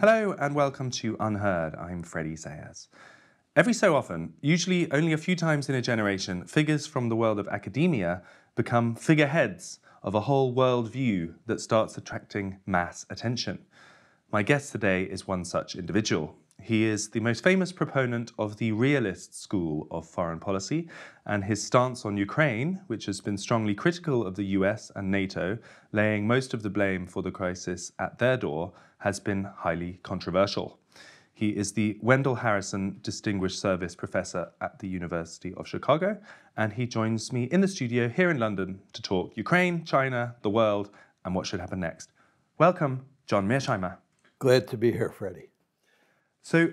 Hello and welcome to UnHerd. I'm Freddie Sayers. Every so often, usually only a few times in a generation, figures from the world of academia become figureheads of a whole world view that starts attracting mass attention. My guest today is one such individual. He is the most famous proponent of the realist school of foreign policy, and his stance on Ukraine, which has been strongly critical of the US and NATO, laying most of the blame for the crisis at their door, has been highly controversial. He is the Wendell Harrison Distinguished Service Professor at the University of Chicago, and he joins me in the studio here in London to talk Ukraine, China, the world, and what should happen next. Welcome, John Mearsheimer. Glad to be here, Freddie. So,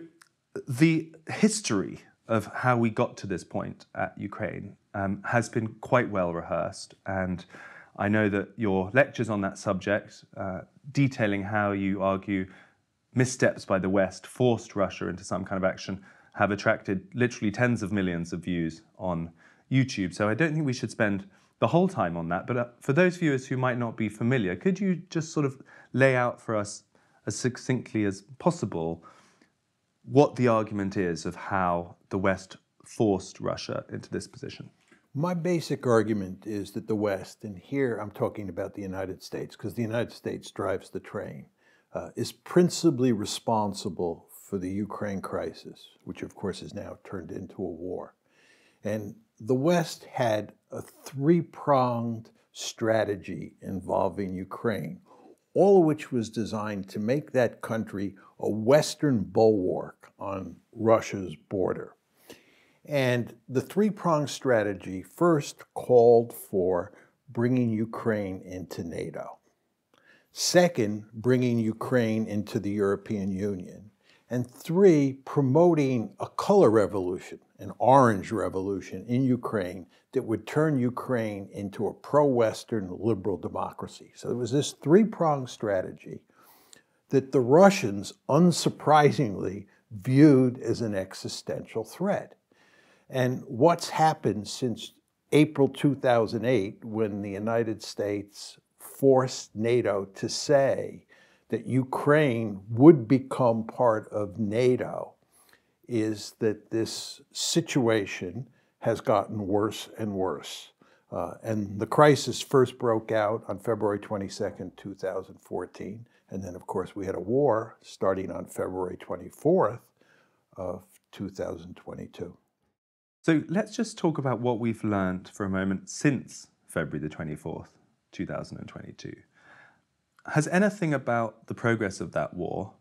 the history of how we got to this point at Ukraine um, has been quite well rehearsed, and I know that your lectures on that subject, uh, detailing how you argue missteps by the West forced Russia into some kind of action, have attracted literally tens of millions of views on YouTube. So I don't think we should spend the whole time on that. But uh, for those viewers who might not be familiar, could you just sort of lay out for us as succinctly as possible what the argument is of how the West forced Russia into this position? My basic argument is that the West, and here I'm talking about the United States, because the United States drives the train, uh, is principally responsible for the Ukraine crisis, which of course is now turned into a war. And the West had a three pronged strategy involving Ukraine, all of which was designed to make that country a Western bulwark on Russia's border. And the three pronged strategy first called for bringing Ukraine into NATO. Second, bringing Ukraine into the European Union. And three, promoting a color revolution, an orange revolution in Ukraine that would turn Ukraine into a pro Western liberal democracy. So it was this three pronged strategy that the Russians, unsurprisingly, viewed as an existential threat. And what's happened since April 2008, when the United States forced NATO to say that Ukraine would become part of NATO is that this situation has gotten worse and worse. Uh, and the crisis first broke out on February 22nd, 2014. And then, of course, we had a war starting on February 24th of 2022. So let's just talk about what we've learned for a moment since February the 24th, 2022. Has anything about the progress of that war,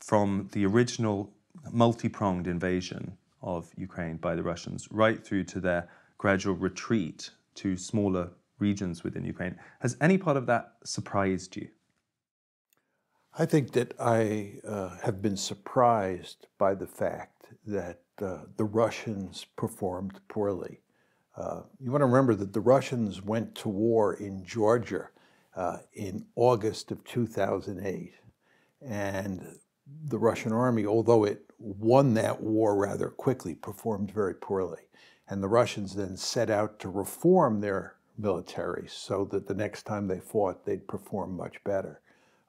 from the original multi pronged invasion of Ukraine by the Russians right through to their gradual retreat to smaller regions within Ukraine, has any part of that surprised you? I think that I uh, have been surprised by the fact that uh, the Russians performed poorly. Uh, you want to remember that the Russians went to war in Georgia uh, in August of 2008. And the Russian army, although it won that war rather quickly, performed very poorly. And the Russians then set out to reform their military so that the next time they fought, they'd perform much better.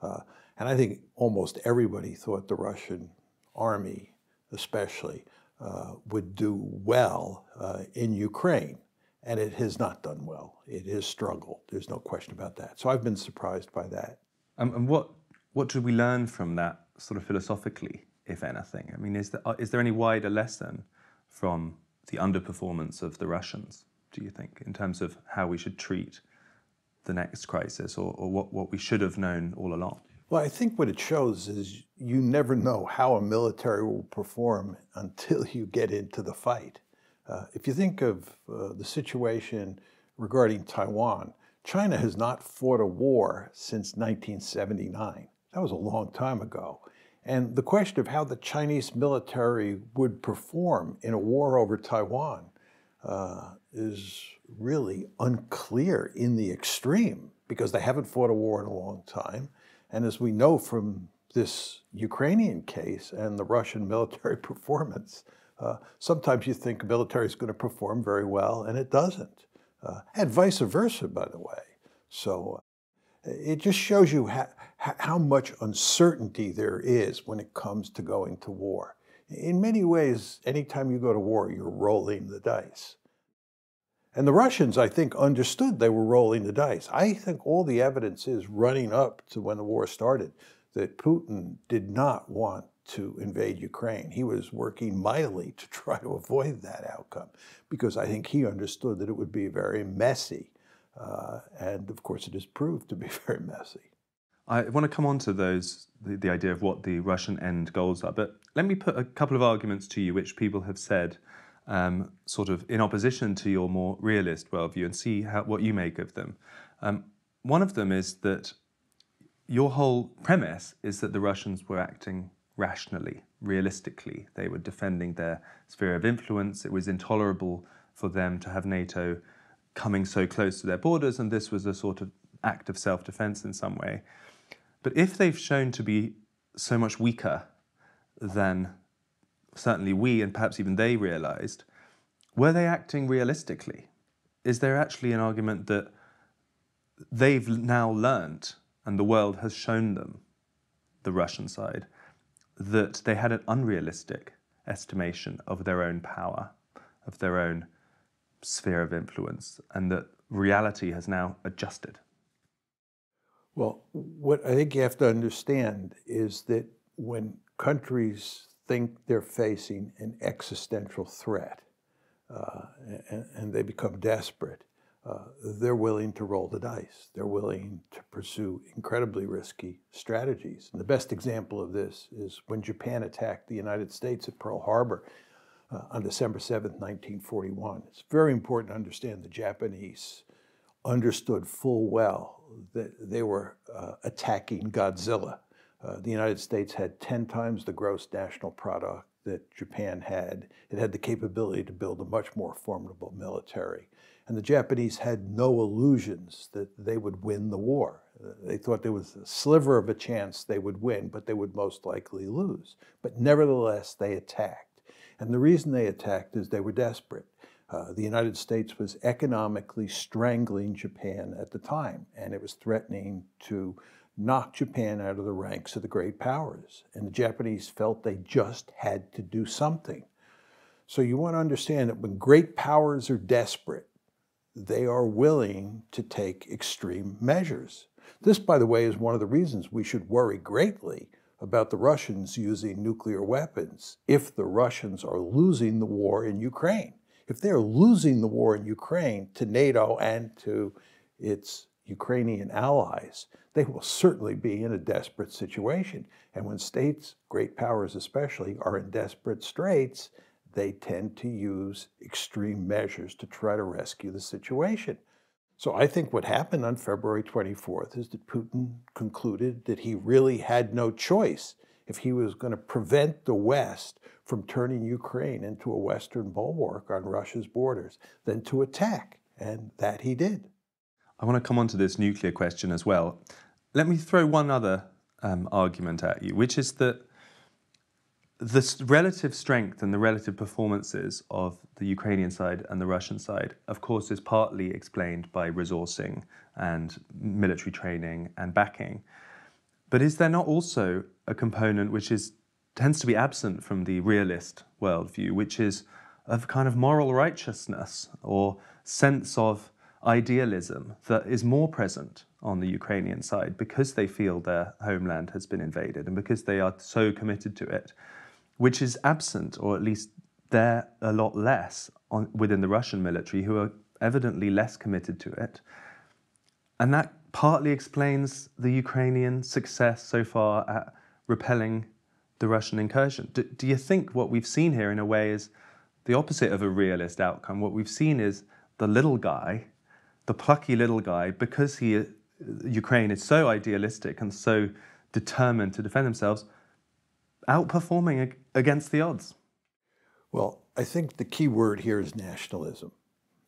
Uh, and I think almost everybody thought the Russian army, especially, uh, would do well uh, in Ukraine. And it has not done well. It has struggled. There's no question about that. So I've been surprised by that. Um, and what, what did we learn from that, sort of philosophically, if anything? I mean, is there, uh, there any wider lesson from the underperformance of the Russians, do you think, in terms of how we should treat the next crisis or, or what, what we should have known all along? Well, I think what it shows is you never know how a military will perform until you get into the fight. Uh, if you think of uh, the situation regarding Taiwan, China has not fought a war since 1979. That was a long time ago. And the question of how the Chinese military would perform in a war over Taiwan uh, is really unclear in the extreme because they haven't fought a war in a long time. And as we know from this Ukrainian case and the Russian military performance, uh, sometimes you think a military is going to perform very well, and it doesn't. Uh, and vice versa, by the way. So, It just shows you how, how much uncertainty there is when it comes to going to war. In many ways, anytime you go to war, you're rolling the dice. And the Russians, I think, understood they were rolling the dice. I think all the evidence is running up to when the war started that Putin did not want to invade Ukraine. He was working mightily to try to avoid that outcome because I think he understood that it would be very messy. Uh, and of course, it has proved to be very messy. I want to come on to those, the, the, idea of what the Russian end goals are. But let me put a couple of arguments to you, which people have said um, sort of in opposition to your more realist worldview, and see how, what you make of them. Um, one of them is that your whole premise is that the Russians were acting rationally, realistically. They were defending their sphere of influence. It was intolerable for them to have NATO coming so close to their borders, and this was a sort of act of self defense in some way. But if they've shown to be so much weaker than certainly we and perhaps even they realized, were they acting realistically? Is there actually an argument that they've now learned and the world has shown them, the Russian side, that they had an unrealistic estimation of their own power, of their own sphere of influence, and that reality has now adjusted? Well, what I think you have to understand is that when countries think they're facing an existential threat uh, and, and, they become desperate, uh, they're willing to roll the dice. They're willing to pursue incredibly risky strategies. And the best example of this is when Japan attacked the United States at Pearl Harbor uh, on December 7, 1941. It's very important to understand the Japanese understood full well that they were uh, attacking Godzilla. Uh, the United States had 10 times the gross national product that Japan had. It had the capability to build a much more formidable military. And the Japanese had no illusions that they would win the war. They thought there was a sliver of a chance they would win, but they would most likely lose. But nevertheless, they attacked. And the reason they attacked is they were desperate. Uh, the United States was economically strangling Japan at the time, and it was threatening to knock Japan out of the ranks of the great powers. And the Japanese felt they just had to do something. So you want to understand that when great powers are desperate, they are willing to take extreme measures. This, by the way, is one of the reasons we should worry greatly about the Russians using nuclear weapons if the Russians are losing the war in Ukraine. If they're losing the war in Ukraine to NATO and to its Ukrainian allies, they will certainly be in a desperate situation. And when states, great powers especially, are in desperate straits, they tend to use extreme measures to try to rescue the situation. So I think what happened on February 24th is that Putin concluded that he really had no choice if he was going to prevent the West from turning Ukraine into a Western bulwark on Russia's borders than to attack. And that he did. I want to come on to this nuclear question as well. Let me throw one other um, argument at you, which is that the relative strength and the relative performances of the Ukrainian side and the Russian side, of course, is partly explained by resourcing and military training and backing. But is there not also a component which is tends to be absent from the realist worldview, which is of kind of moral righteousness or sense of idealism that is more present on the Ukrainian side because they feel their homeland has been invaded and because they are so committed to it, which is absent, or at least there a lot less on, within the Russian military, who are evidently less committed to it. And that partly explains the Ukrainian success so far at repelling the Russian incursion. Do, do you think what we've seen here, in a way, is the opposite of a realist outcome? What we've seen is the little guy the plucky little guy, because he, Ukraine is so idealistic and so determined to defend themselves, outperforming against the odds. Well, I think the key word here is nationalism.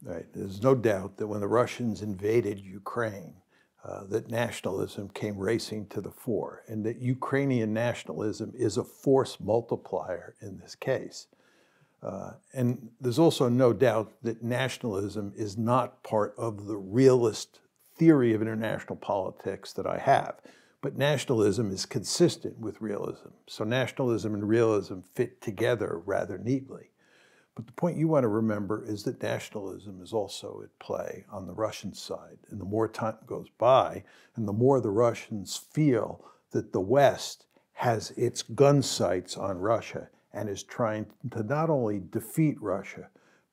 Right? There's no doubt that when the Russians invaded Ukraine, uh, that nationalism came racing to the fore, and that Ukrainian nationalism is a force multiplier in this case. Uh, and there's also no doubt that nationalism is not part of the realist theory of international politics that I have. But nationalism is consistent with realism. So nationalism and realism fit together rather neatly. But the point you want to remember is that nationalism is also at play on the Russian side. And the more time goes by, and the more the Russians feel that the West has its gun sights on Russia and is trying to not only defeat Russia,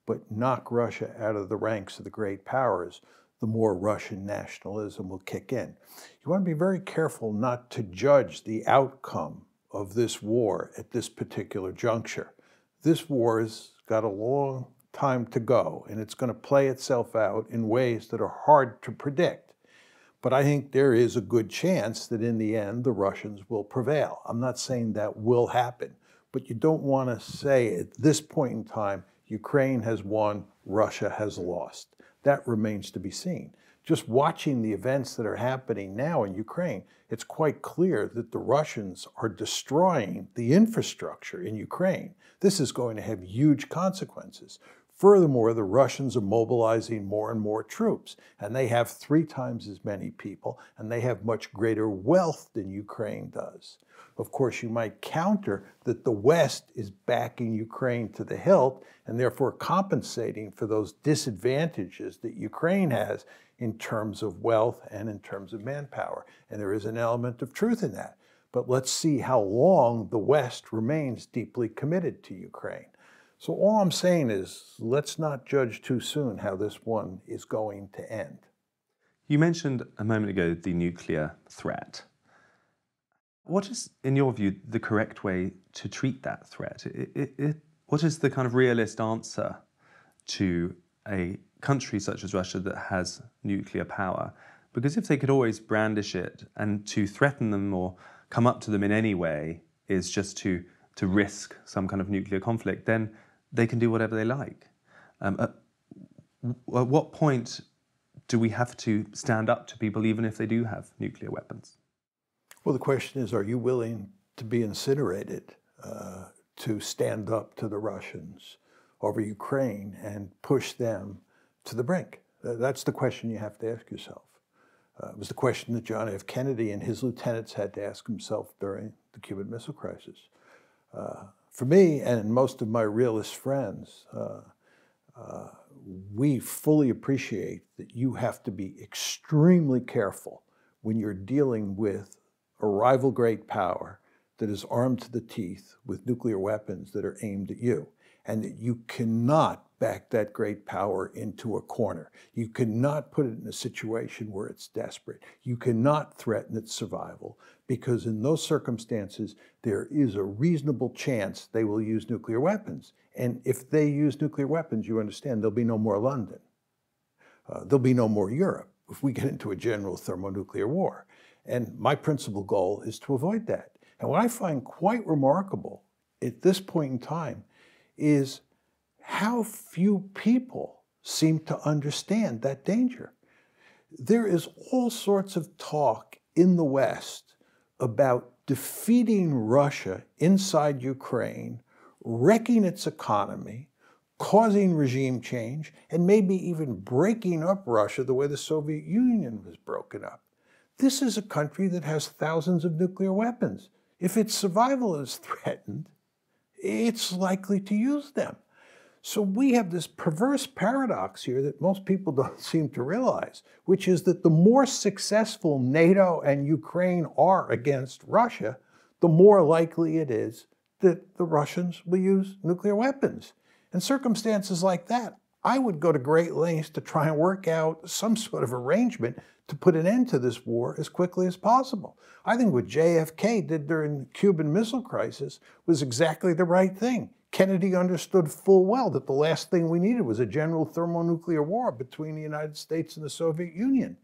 but knock Russia out of the ranks of the great powers, the more Russian nationalism will kick in. You want to be very careful not to judge the outcome of this war at this particular juncture. This war has got a long time to go, and it's going to play itself out in ways that are hard to predict. But I think there is a good chance that in the end, the Russians will prevail. I'm not saying that will happen, but you don't want to say at this point in time, Ukraine has won, Russia has lost. That remains to be seen. Just watching the events that are happening now in Ukraine, it's quite clear that the Russians are destroying the infrastructure in Ukraine. This is going to have huge consequences. Furthermore, the Russians are mobilizing more and more troops, and they have three times as many people, and they have much greater wealth than Ukraine does. Of course, you might counter that the West is backing Ukraine to the hilt and therefore compensating for those disadvantages that Ukraine has in terms of wealth and in terms of manpower. And there is an element of truth in that. But let's see how long the West remains deeply committed to Ukraine. So all I'm saying is let's not judge too soon how this one is going to end. You mentioned a moment ago the nuclear threat. What is, in your view, the correct way to treat that threat? It, it, it, what is the kind of realist answer to a country such as Russia that has nuclear power? Because if they could always brandish it and to threaten them or come up to them in any way is just to, to risk some kind of nuclear conflict, then they can do whatever they like. Um, at, at what point do we have to stand up to people even if they do have nuclear weapons? Well, the question is, are you willing to be incinerated uh, to stand up to the Russians over Ukraine and push them to the brink? That's the question you have to ask yourself. Uh, it was the question that John F. Kennedy and his lieutenants had to ask himself during the Cuban Missile Crisis. For me and most of my realist friends, uh, uh we fully appreciate that you have to be extremely careful when you're dealing with a rival great power that is armed to the teeth with nuclear weapons that are aimed at you, and that you cannot back that great power into a corner. You cannot put it in a situation where it's desperate. You cannot threaten its survival because in those circumstances, there is a reasonable chance they will use nuclear weapons. And if they use nuclear weapons, you understand there'll be no more London. Uh, there'll be no more Europe if we get into a general thermonuclear war. And my principal goal is to avoid that. And what I find quite remarkable at this point in time is how few people seem to understand that danger. There is all sorts of talk in the West about defeating Russia inside Ukraine, wrecking its economy, causing regime change, and maybe even breaking up Russia the way the Soviet Union was broken up. This is a country that has thousands of nuclear weapons. If its survival is threatened, it's likely to use them. So we have this perverse paradox here that most people don't seem to realize, which is that the more successful NATO and Ukraine are against Russia, the more likely it is that the Russians will use nuclear weapons. In circumstances like that, I would go to great lengths to try and work out some sort of arrangement to put an end to this war as quickly as possible. I think what JFK did during the Cuban Missile Crisis was exactly the right thing. Kennedy understood full well that the last thing we needed was a general thermonuclear war between the United States and the Soviet Union.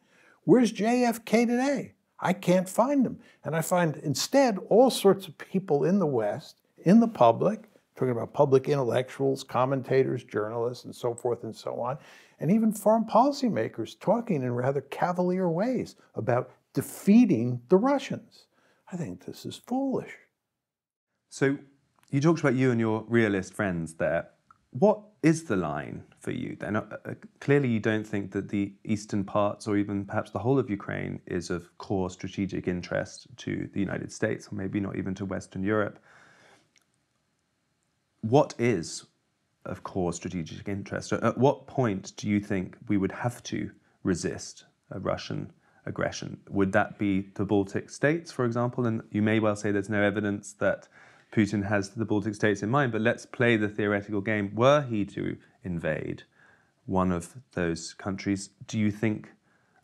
Where's JFK today? I can't find him. And I find instead all sorts of people in the West, in the public, talking about public intellectuals, commentators, journalists, and so forth and so on, and even foreign policymakers talking in rather cavalier ways about defeating the Russians. I think this is foolish. So you talked about you and your realist friends there. what is the line for you then? Uh, uh, clearly, you don't think that the eastern parts, or even perhaps the whole of Ukraine, is of core strategic interest to the United States, or maybe not even to Western Europe. What is of core strategic interest? At what point do you think we would have to resist a Russian aggression? Would that be the Baltic states, for example? And you may well say there's no evidence that Putin has the Baltic states in mind, but let's play the theoretical game. Were he to invade one of those countries, do you think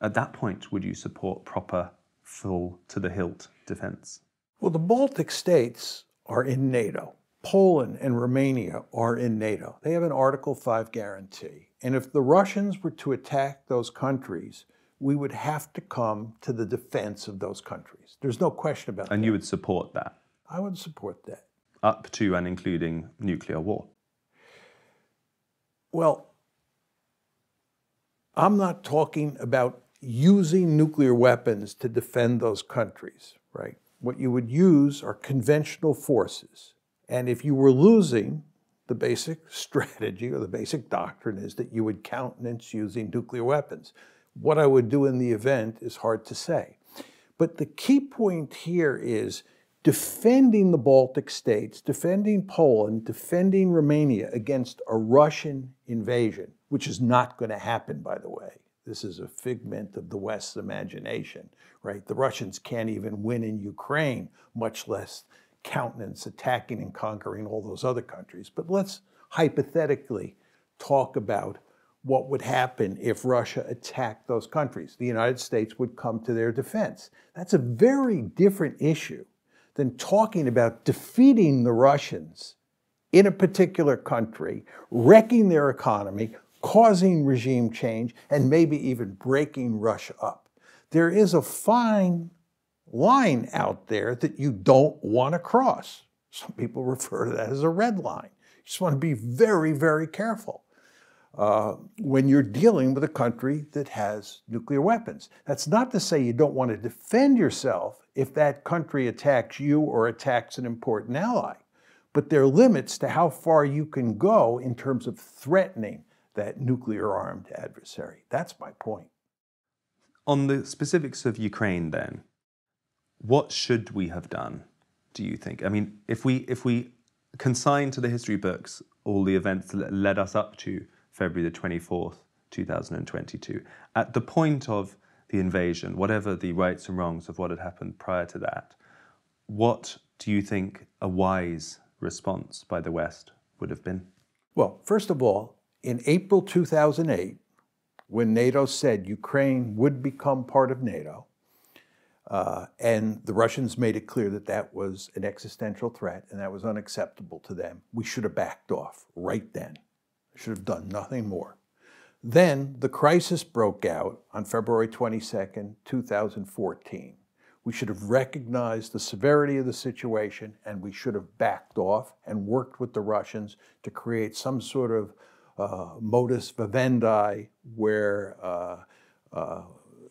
at that point would you support proper, full to the hilt defense? Well, the Baltic states are in NATO. Poland and Romania are in NATO. They have an Article 5 guarantee. And if the Russians were to attack those countries, we would have to come to the defense of those countries. There's no question about and that. And you would support that? I would support that. Up to and including nuclear war? Well, I'm not talking about using nuclear weapons to defend those countries, right? What you would use are conventional forces. And if you were losing, the basic strategy or the basic doctrine is that you would countenance using nuclear weapons. What I would do in the event is hard to say. But the key point here is defending the Baltic states, defending Poland, defending Romania against a Russian invasion, which is not going to happen, by the way. This is a figment of the West's imagination, right? The Russians can't even win in Ukraine, much less countenance attacking and conquering all those other countries. But let's hypothetically talk about what would happen if Russia attacked those countries. The United States would come to their defense. That's a very different issue than talking about defeating the Russians in a particular country, wrecking their economy, causing regime change, and maybe even breaking Russia up. There is a fine line out there that you don't want to cross. Some people refer to that as a red line. You just want to be very, very careful uh, when you're dealing with a country that has nuclear weapons. That's not to say you don't want to defend yourself if that country attacks you or attacks an important ally. But there are limits to how far you can go in terms of threatening that nuclear armed adversary. That's my point. On the specifics of Ukraine, then, what should we have done, do you think? I mean, if we, if we consign to the history books all the events that led us up to February the 24th, 2022, at the point of the invasion, whatever the rights and wrongs of what had happened prior to that, what do you think a wise response by the West would have been? Well, first of all, in April 2008, when NATO said Ukraine would become part of NATO, uh, and the Russians made it clear that that was an existential threat and that was unacceptable to them, we should have backed off right then. Should have done nothing more. Then the crisis broke out on February 22nd, 2014. We should have recognized the severity of the situation and we should have backed off and worked with the Russians to create some sort of uh, modus vivendi where uh, uh,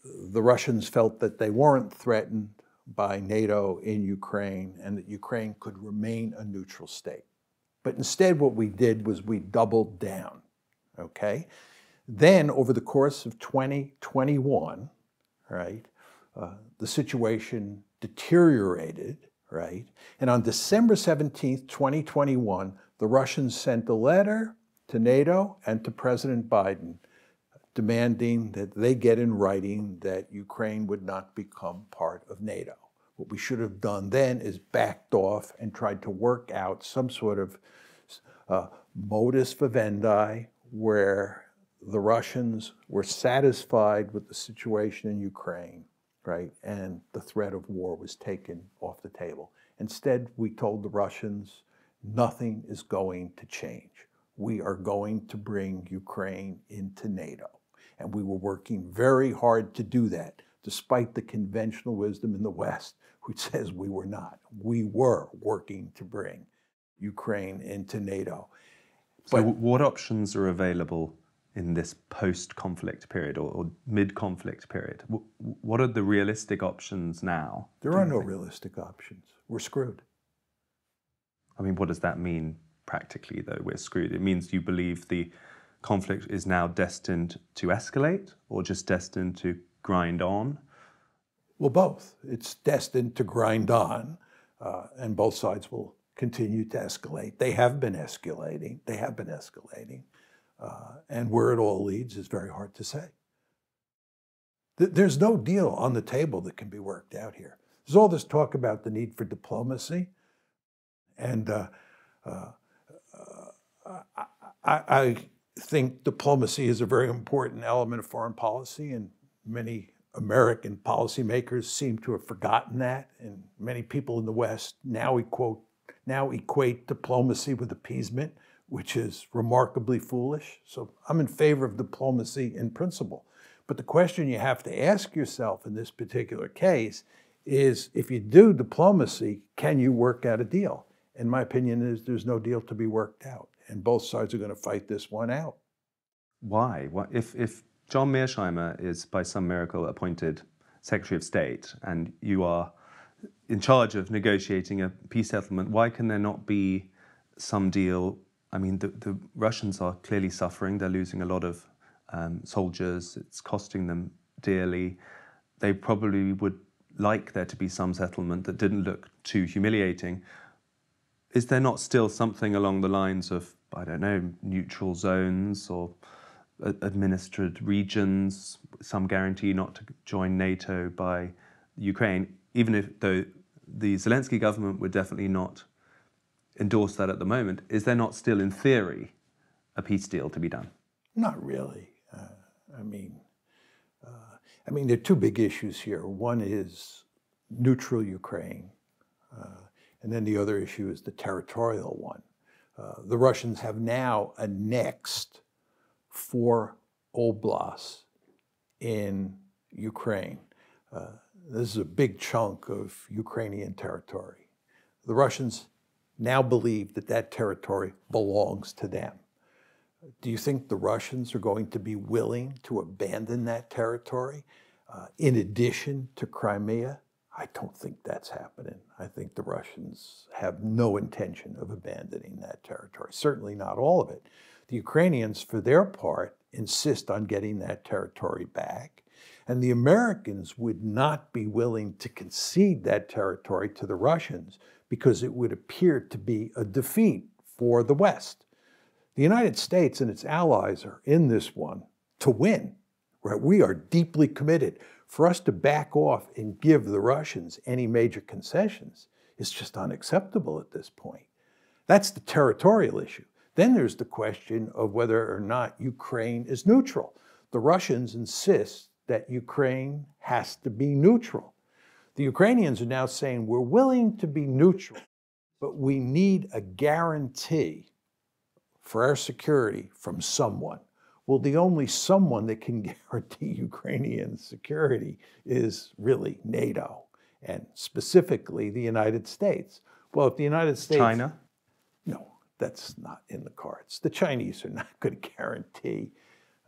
the Russians felt that they weren't threatened by NATO in Ukraine and that Ukraine could remain a neutral state. But instead, what we did was we doubled down, okay? Then, over the course of 2021, right, uh, the situation deteriorated, right? And on December 17th, 2021, the Russians sent a letter to NATO and to President Biden demanding that they get in writing that Ukraine would not become part of NATO. What we should have done then is backed off and tried to work out some sort of uh, modus vivendi where the Russians were satisfied with the situation in Ukraine, right? And the threat of war was taken off the table. Instead, we told the Russians, nothing is going to change. We are going to bring Ukraine into NATO. And we were working very hard to do that, despite the conventional wisdom in the West, which says we were not. We were working to bring Ukraine into NATO. So, but, what options are available in this post-conflict period or, or mid-conflict period? what are the realistic options now? There are no think? realistic options. We're screwed. I mean, what does that mean practically, though, we're screwed? It means you believe the conflict is now destined to escalate or just destined to grind on? Well, both. It's destined to grind on, uh, and both sides will continue to escalate. They have been escalating. They have been escalating. Uh, and where it all leads is very hard to say. Th- there's no deal on the table that can be worked out here. There's all this talk about the need for diplomacy. And uh, uh, uh I, I think diplomacy is a very important element of foreign policy, and many American policymakers seem to have forgotten that, and many people in the West now equate, now equate diplomacy with appeasement, which is remarkably foolish. So I'm in favor of diplomacy in principle. But the question you have to ask yourself in this particular case is if you do diplomacy, can you work out a deal? And my opinion is there's no deal to be worked out, and both sides are going to fight this one out. Why? If, if John Mearsheimer is by some miracle appointed Secretary of State and you are in charge of negotiating a peace settlement, why can there not be some deal? I mean, the, the Russians are clearly suffering. They're losing a lot of um, soldiers. It's costing them dearly. They probably would like there to be some settlement that didn't look too humiliating. Is there not still something along the lines of, I don't know, neutral zones or administered regions, some guarantee not to join NATO by Ukraine, even if though the Zelensky government would definitely not endorse that at the moment, is there not still, in theory, a peace deal to be done? Not really. Uh, I mean, uh, I mean, there are two big issues here. One is neutral Ukraine, uh, and then the other issue is the territorial one. Uh, the Russians have now annexed four oblasts in Ukraine. Uh, this is a big chunk of Ukrainian territory. The Russians now believe that that territory belongs to them. Do you think the Russians are going to be willing to abandon that territory uh, in addition to Crimea? I don't think that's happening. I think the Russians have no intention of abandoning that territory, certainly not all of it. The Ukrainians, for their part, insist on getting that territory back. And the Americans would not be willing to concede that territory to the Russians because it would appear to be a defeat for the West. The United States and its allies are in this one to win. Right? We are deeply committed. For us to back off and give the Russians any major concessions is just unacceptable at this point. That's the territorial issue. Then there's the question of whether or not Ukraine is neutral. The Russians insist that Ukraine has to be neutral. The Ukrainians are now saying we're willing to be neutral, but we need a guarantee for our security from someone. Well, the only someone that can guarantee Ukrainian security is really NATO, and specifically the United States. Well, if the United States. China? That's not in the cards. The Chinese are not going to guarantee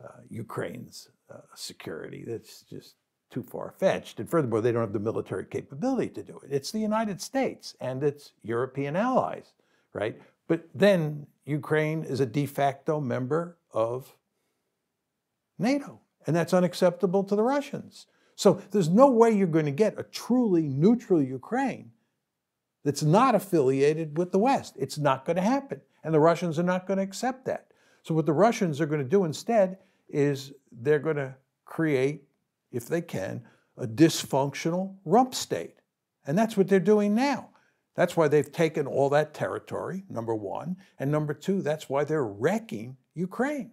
uh, Ukraine's uh, security. That's just too far fetched. And furthermore, they don't have the military capability to do it. It's the United States and its European allies, right? But then Ukraine is a de facto member of NATO, and that's unacceptable to the Russians. So there's no way you're going to get a truly neutral Ukraine that's not affiliated with the West. It's not going to happen. And the Russians are not going to accept that. So, what the Russians are going to do instead is they're going to create, if they can, a dysfunctional rump state. And that's what they're doing now. That's why they've taken all that territory, number one. And number two, that's why they're wrecking Ukraine.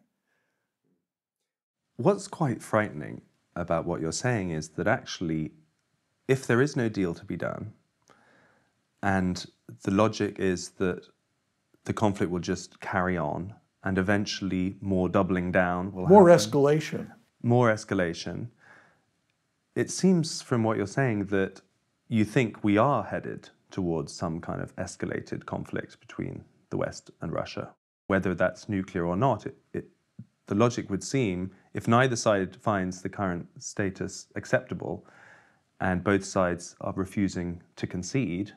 What's quite frightening about what you're saying is that actually, if there is no deal to be done, and the logic is that the conflict will just carry on and eventually more doubling down will more happen. escalation. More escalation. It seems from what you're saying that you think we are headed towards some kind of escalated conflict between the west and russia. Whether that's nuclear or not it, it, the logic would seem if neither side finds the current status acceptable and both sides are refusing to concede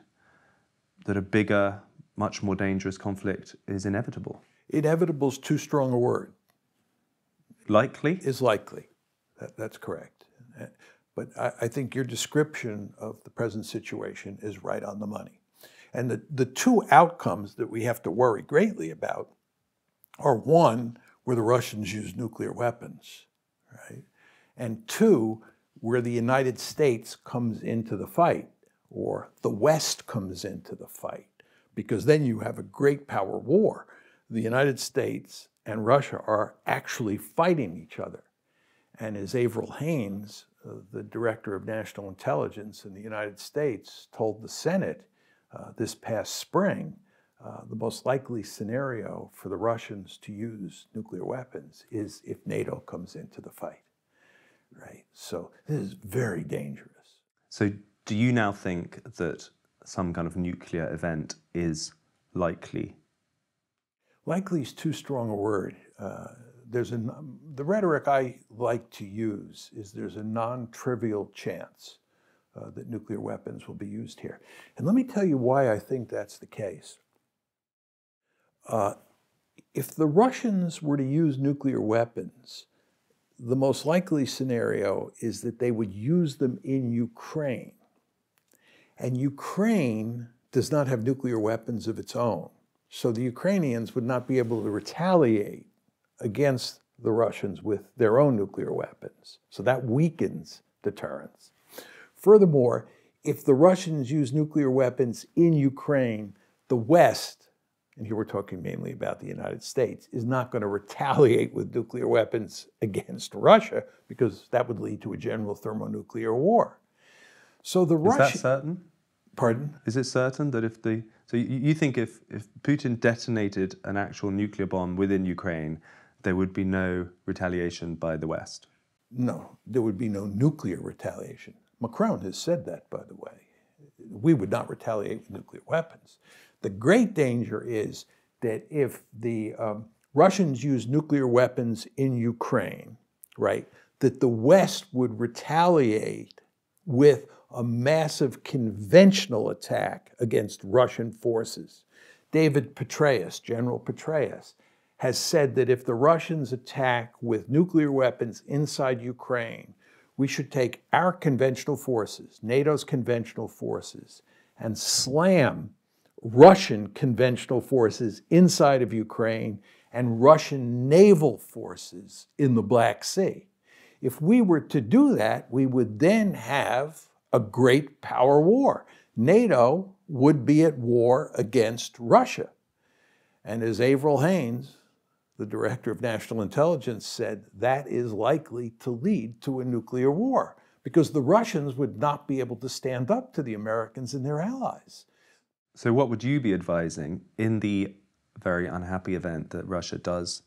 that a bigger, much more dangerous conflict is inevitable? Inevitable is too strong a word. Likely? Is likely. That, that's correct. But I, I think your description of the present situation is right on the money. And the, the two outcomes that we have to worry greatly about are one, where the Russians use nuclear weapons, right? And two, where the United States comes into the fight or the West comes into the fight, because then you have a great power war. The United States and Russia are actually fighting each other. And as Avril Haines, uh, the director of national intelligence in the United States, told the Senate uh, this past spring, uh, the most likely scenario for the Russians to use nuclear weapons is if NATO comes into the fight. Right? So this is very dangerous. So do you now think that some kind of nuclear event is likely? Likely is too strong a word. Uh, there's a, the rhetoric I like to use is there's a non-trivial chance uh, that nuclear weapons will be used here. And let me tell you why I think that's the case. Uh, if the Russians were to use nuclear weapons, the most likely scenario is that they would use them in Ukraine. And Ukraine does not have nuclear weapons of its own. So the Ukrainians would not be able to retaliate against the Russians with their own nuclear weapons. So that weakens deterrence. Furthermore, if the Russians use nuclear weapons in Ukraine, the West, and here we're talking mainly about the United States, is not going to retaliate with nuclear weapons against Russia because that would lead to a general thermonuclear war. So the Is that certain? Pardon? Is it certain that if the so you think if if Putin detonated an actual nuclear bomb within Ukraine, there would be no retaliation by the West? No, there would be no nuclear retaliation. Macron has said that, by the way. We would not retaliate with nuclear weapons. The great danger is that if the um, Russians use nuclear weapons in Ukraine, right, that the West would retaliate with a massive conventional attack against Russian forces. David Petraeus, General Petraeus, has said that if the Russians attack with nuclear weapons inside Ukraine, we should take our conventional forces, NATO's conventional forces, and slam Russian conventional forces inside of Ukraine and Russian naval forces in the Black Sea. If we were to do that, we would then have a great power war. NATO would be at war against Russia. And as Avril Haines, the director of national intelligence, said, that is likely to lead to a nuclear war because the Russians would not be able to stand up to the Americans and their allies. So, what would you be advising in the very unhappy event that Russia does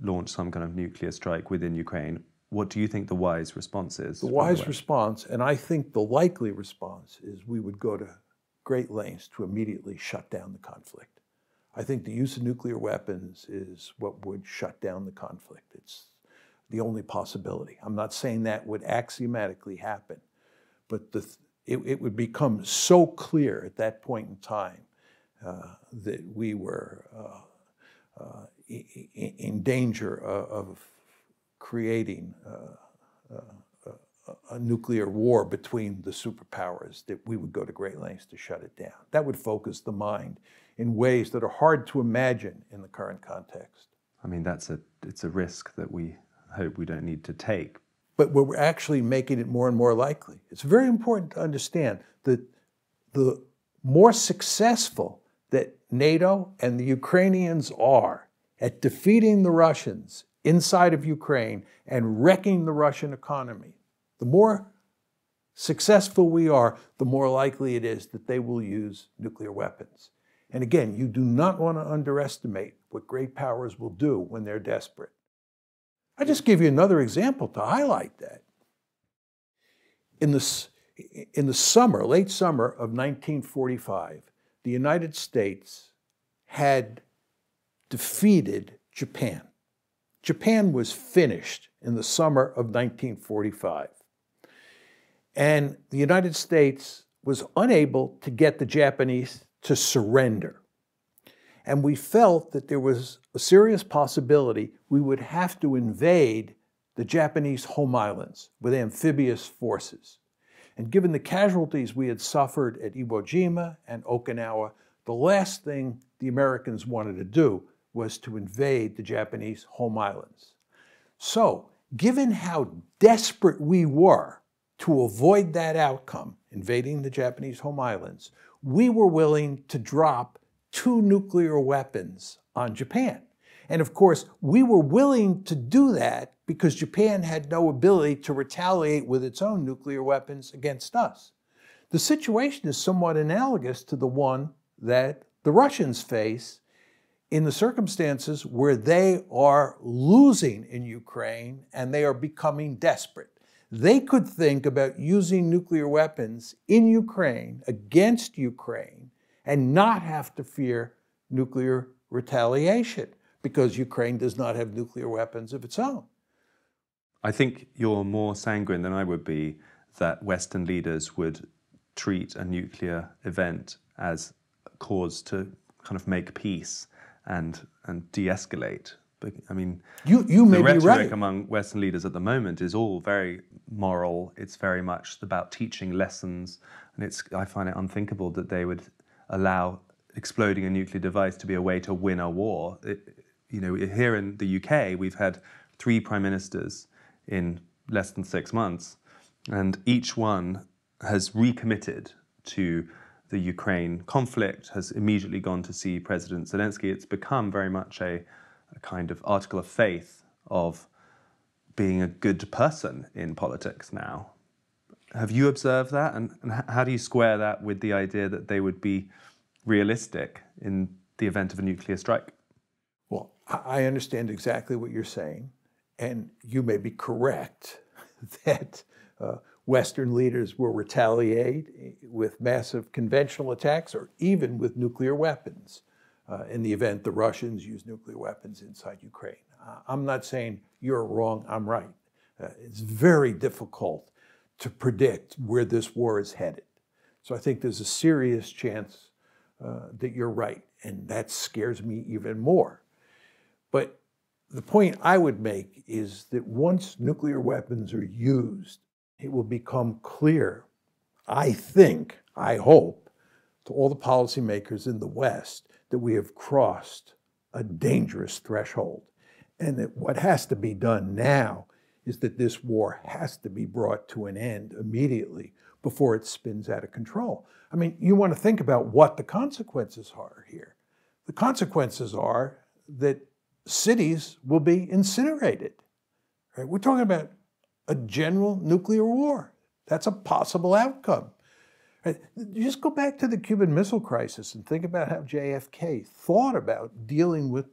launch some kind of nuclear strike within Ukraine? What do you think the wise response is? The wise the response, and I think the likely response, is we would go to great lengths to immediately shut down the conflict. I think the use of nuclear weapons is what would shut down the conflict. It's the only possibility. I'm not saying that would axiomatically happen, but the, it, it would become so clear at that point in time uh, that we were uh, uh, in danger of, of creating uh, uh, a nuclear war between the superpowers, that we would go to great lengths to shut it down. That would focus the mind in ways that are hard to imagine in the current context. I mean, that's a, it's a risk that we hope we don't need to take. But we're actually making it more and more likely. It's very important to understand that the more successful that NATO and the Ukrainians are at defeating the Russians inside of Ukraine and wrecking the Russian economy, the more successful we are, the more likely it is that they will use nuclear weapons. And again, you do not want to underestimate what great powers will do when they're desperate. I just give you another example to highlight that. In the, in the summer, late summer of 1945, the United States had defeated Japan. Japan was finished in the summer of 1945. And the United States was unable to get the Japanese to surrender. And we felt that there was a serious possibility we would have to invade the Japanese home islands with amphibious forces. And given the casualties we had suffered at Iwo Jima and Okinawa, the last thing the Americans wanted to do was to invade the Japanese home islands. So, given how desperate we were to avoid that outcome, invading the Japanese home islands, we were willing to drop two nuclear weapons on Japan. And of course, we were willing to do that because Japan had no ability to retaliate with its own nuclear weapons against us. The situation is somewhat analogous to the one that the Russians face in the circumstances where they are losing in Ukraine and they are becoming desperate. They could think about using nuclear weapons in Ukraine against Ukraine and not have to fear nuclear retaliation because Ukraine does not have nuclear weapons of its own. I think you're more sanguine than I would be that Western leaders would treat a nuclear event as a cause to kind of make peace and and de-escalate. But, I mean, you you may the rhetoric be right. among Western leaders at the moment is all very moral. It's very much about teaching lessons, and it's I find it unthinkable that they would allow exploding a nuclear device to be a way to win a war. It, you know, here in the UK, we've had three prime ministers in less than six months, and each one has recommitted to the Ukraine conflict, has immediately gone to see President Zelensky. It's become very much a, a kind of article of faith of being a good person in politics now. Have you observed that? And, and how do you square that with the idea that they would be realistic in the event of a nuclear strike? Well, I understand exactly what you're saying, and you may be correct that uh, Western leaders will retaliate with massive conventional attacks or even with nuclear weapons uh, in the event the Russians use nuclear weapons inside Ukraine. I'm not saying you're wrong, I'm right. Uh, it's very difficult to predict where this war is headed. So I think there's a serious chance uh, that you're right, and that scares me even more. But the point I would make is that once nuclear weapons are used, it will become clear, I think, I hope, to all the policymakers in the West that we have crossed a dangerous threshold. And that what has to be done now is that this war has to be brought to an end immediately before it spins out of control. I mean, you want to think about what the consequences are here. The consequences are that cities will be incinerated. Right? We're talking about a general nuclear war. That's a possible outcome. Just go back to the Cuban Missile Crisis and think about how JFK thought about dealing with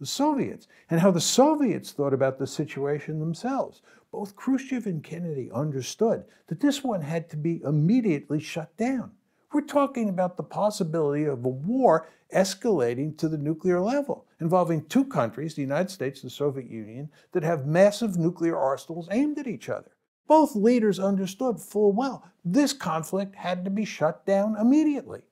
the Soviets and how the Soviets thought about the situation themselves. Both Khrushchev and Kennedy understood that this one had to be immediately shut down. We're talking about the possibility of a war escalating to the nuclear level, involving two countries, the United States and the Soviet Union, that have massive nuclear arsenals aimed at each other. Both leaders understood full well this conflict had to be shut down immediately.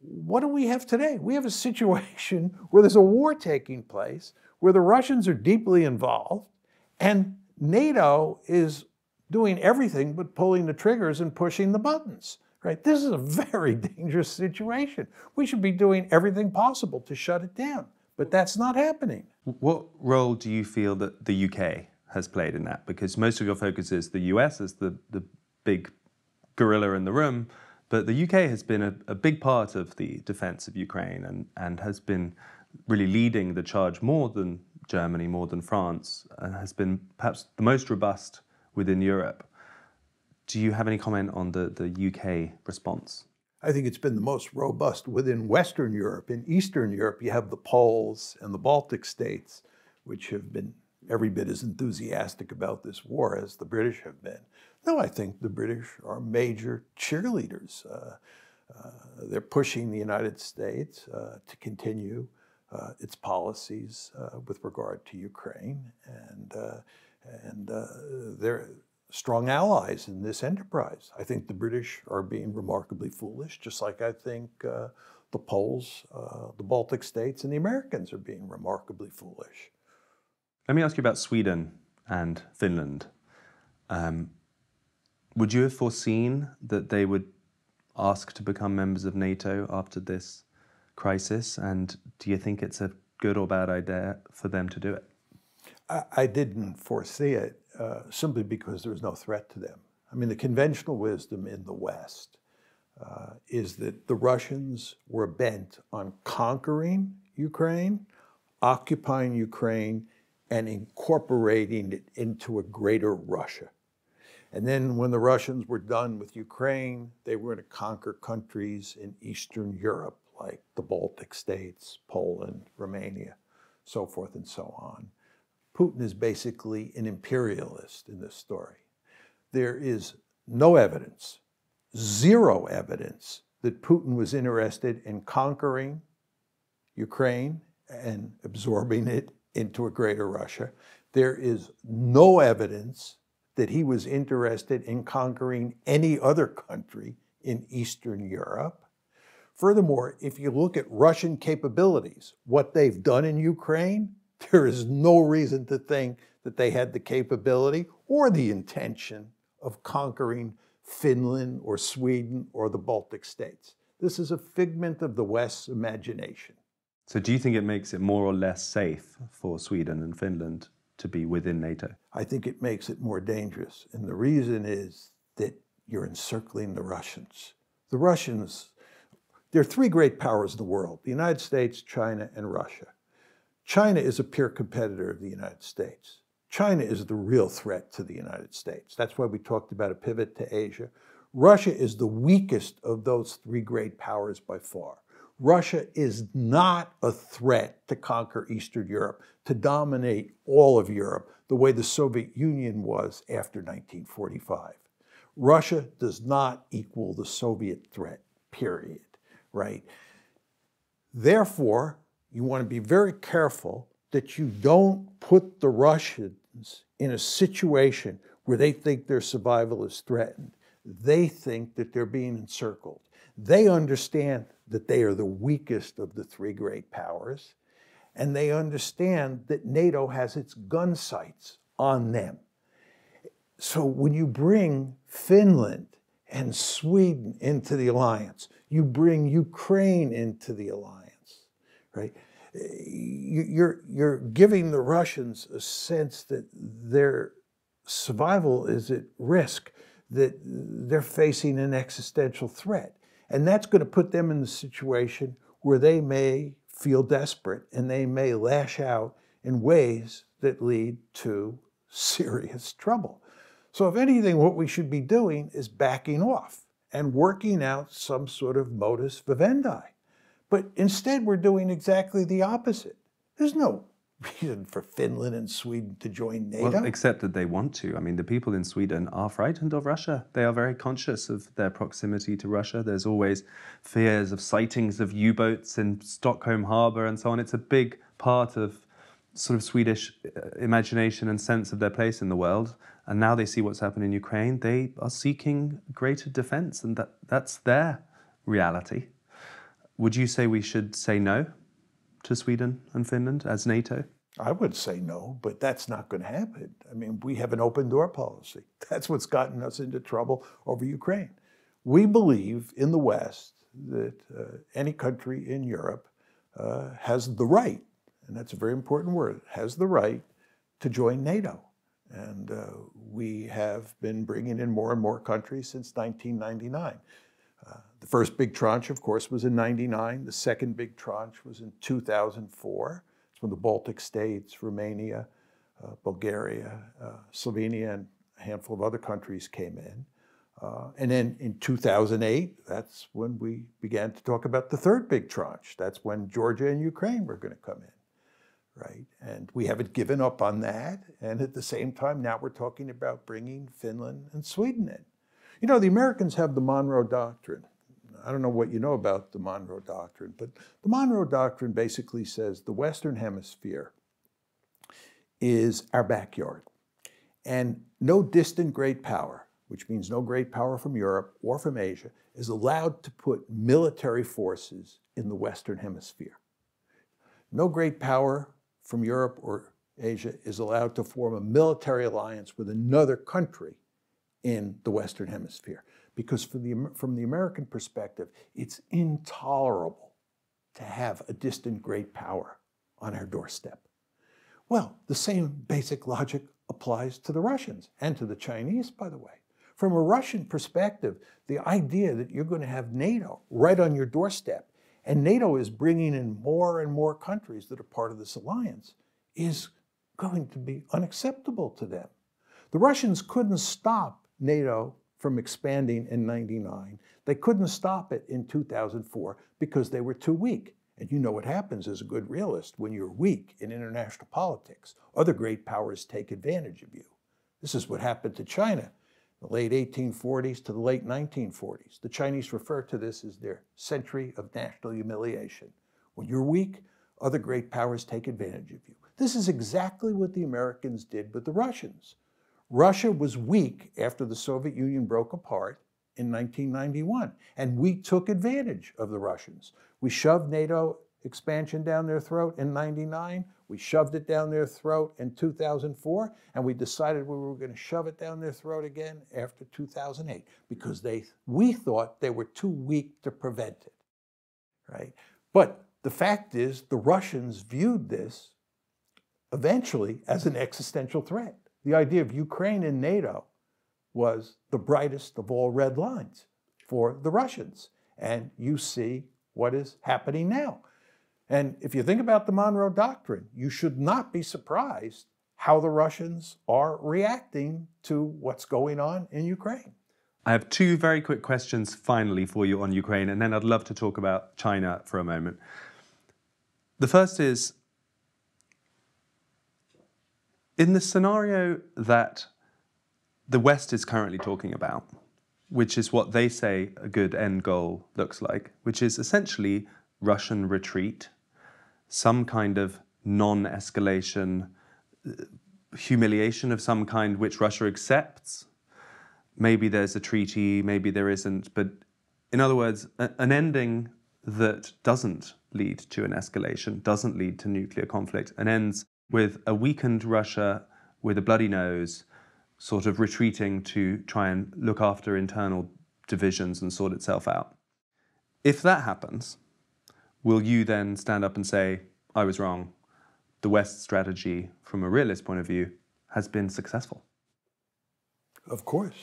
What do we have today? We have a situation where there's a war taking place, where the Russians are deeply involved, and NATO is doing everything but pulling the triggers and pushing the buttons right? This is a very dangerous situation. We should be doing everything possible to shut it down, but that's not happening. What role do you feel that the UK has played in that? Because most of your focus is the US as the, the big gorilla in the room, but the UK has been a, a big part of the defense of Ukraine and, and has been really leading the charge more than Germany, more than France, and has been perhaps the most robust within Europe. Do you have any comment on the, the UK response? I think it's been the most robust within Western Europe. In Eastern Europe, you have the Poles and the Baltic states, which have been every bit as enthusiastic about this war as the British have been. No, I think the British are major cheerleaders. Uh, uh, they're pushing the United States uh, to continue uh, its policies uh, with regard to Ukraine, and uh, and they're strong allies in this enterprise. I think the British are being remarkably foolish, just like I think uh, the Poles, uh, the Baltic states, and the Americans are being remarkably foolish. Let me ask you about Sweden and Finland. Um, would you have foreseen that they would ask to become members of NATO after this crisis? And do you think it's a good or bad idea for them to do it? I, I didn't foresee it uh, simply because there was no threat to them. I mean, the conventional wisdom in the West uh, is that the Russians were bent on conquering Ukraine, occupying Ukraine, and incorporating it into a greater Russia. And then when the Russians were done with Ukraine, they were going to conquer countries in Eastern Europe, like the Baltic states, Poland, Romania, so forth and so on. Putin is basically an imperialist in this story. There is no evidence, zero evidence, that Putin was interested in conquering Ukraine and absorbing it into a greater Russia. There is no evidence that he was interested in conquering any other country in Eastern Europe. Furthermore, if you look at Russian capabilities, what they've done in Ukraine, there is no reason to think that they had the capability or the intention of conquering Finland or Sweden or the Baltic states. This is a figment of the West's imagination. So, do you think it makes it more or less safe for Sweden and Finland to be within NATO? I think it makes it more dangerous. And the reason is that you're encircling the Russians. The Russians, there are three great powers in the world the United States, China, and Russia. China is a peer competitor of the United States. China is the real threat to the United States. That's why we talked about a pivot to Asia. Russia is the weakest of those three great powers by far. Russia is not a threat to conquer Eastern Europe, to dominate all of Europe the way the Soviet Union was after 1945. Russia does not equal the Soviet threat, period, right? Therefore, you want to be very careful that you don't put the Russians in a situation where they think their survival is threatened. They think that they're being encircled. They understand that they are the weakest of the three great powers, and they understand that NATO has its gun sights on them. So when you bring Finland and Sweden into the alliance, you bring Ukraine into the alliance, right? You're, you're giving the Russians a sense that their survival is at risk, that they're facing an existential threat. And that's going to put them in the situation where they may feel desperate and they may lash out in ways that lead to serious trouble. So, if anything, what we should be doing is backing off and working out some sort of modus vivendi. But instead, we're doing exactly the opposite. There's no reason for Finland and Sweden to join NATO. Well, except that they want to. I mean, the people in Sweden are frightened of Russia. They are very conscious of their proximity to Russia. There's always fears of sightings of U boats in Stockholm harbor and so on. It's a big part of sort of Swedish uh, imagination and sense of their place in the world. And now they see what's happened in Ukraine. They are seeking greater defense, and that, that's their reality. Would you say we should say no to Sweden and Finland as NATO? I would say no, but that's not going to happen. I mean, we have an open door policy. That's what's gotten us into trouble over Ukraine. We believe in the West that uh, any country in Europe uh, has the right, and that's a very important word, has the right to join NATO. And uh, we have been bringing in more and more countries since 1999. Uh, the first big tranche, of course, was in 99. The second big tranche was in 2004. It's when the Baltic states, Romania, uh, Bulgaria, uh, Slovenia, and a handful of other countries came in. Uh, and then in 2008, that's when we began to talk about the third big tranche. That's when Georgia and Ukraine were going to come in, right? And we haven't given up on that. And at the same time, now we're talking about bringing Finland and Sweden in. You know, the Americans have the Monroe Doctrine. I don't know what you know about the Monroe Doctrine, but the Monroe Doctrine basically says the Western Hemisphere is our backyard. And no distant great power, which means no great power from Europe or from Asia, is allowed to put military forces in the Western Hemisphere. No great power from Europe or Asia is allowed to form a military alliance with another country in the Western Hemisphere. Because from the, from the American perspective, it's intolerable to have a distant great power on our doorstep. Well, the same basic logic applies to the Russians and to the Chinese, by the way. From a Russian perspective, the idea that you're going to have NATO right on your doorstep, and NATO is bringing in more and more countries that are part of this alliance, is going to be unacceptable to them. The Russians couldn't stop NATO from expanding in 99. They couldn't stop it in 2004 because they were too weak. And you know what happens as a good realist when you're weak in international politics. Other great powers take advantage of you. This is what happened to China in the late 1840s to the late 1940s. The Chinese refer to this as their century of national humiliation. When you're weak, other great powers take advantage of you. This is exactly what the Americans did with the Russians. Russia was weak after the Soviet Union broke apart in 1991, and we took advantage of the Russians. We shoved NATO expansion down their throat in 99. We shoved it down their throat in 2004, and we decided we were going to shove it down their throat again after 2008 because they, we thought they were too weak to prevent it, right? But the fact is, the Russians viewed this eventually as an existential threat. The idea of Ukraine in NATO was the brightest of all red lines for the Russians. And you see what is happening now. And if you think about the Monroe Doctrine, you should not be surprised how the Russians are reacting to what's going on in Ukraine. I have two very quick questions finally for you on Ukraine, and then I'd love to talk about China for a moment. The first is in the scenario that the West is currently talking about, which is what they say a good end goal looks like, which is essentially Russian retreat, some kind of non escalation, uh, humiliation of some kind which Russia accepts. Maybe there's a treaty, maybe there isn't, but in other words, an ending that doesn't lead to an escalation, doesn't lead to nuclear conflict, and ends with a weakened Russia with a bloody nose sort of retreating to try and look after internal divisions and sort itself out. If that happens, will you then stand up and say, I was wrong? The West strategy, from a realist point of view, has been successful. Of course.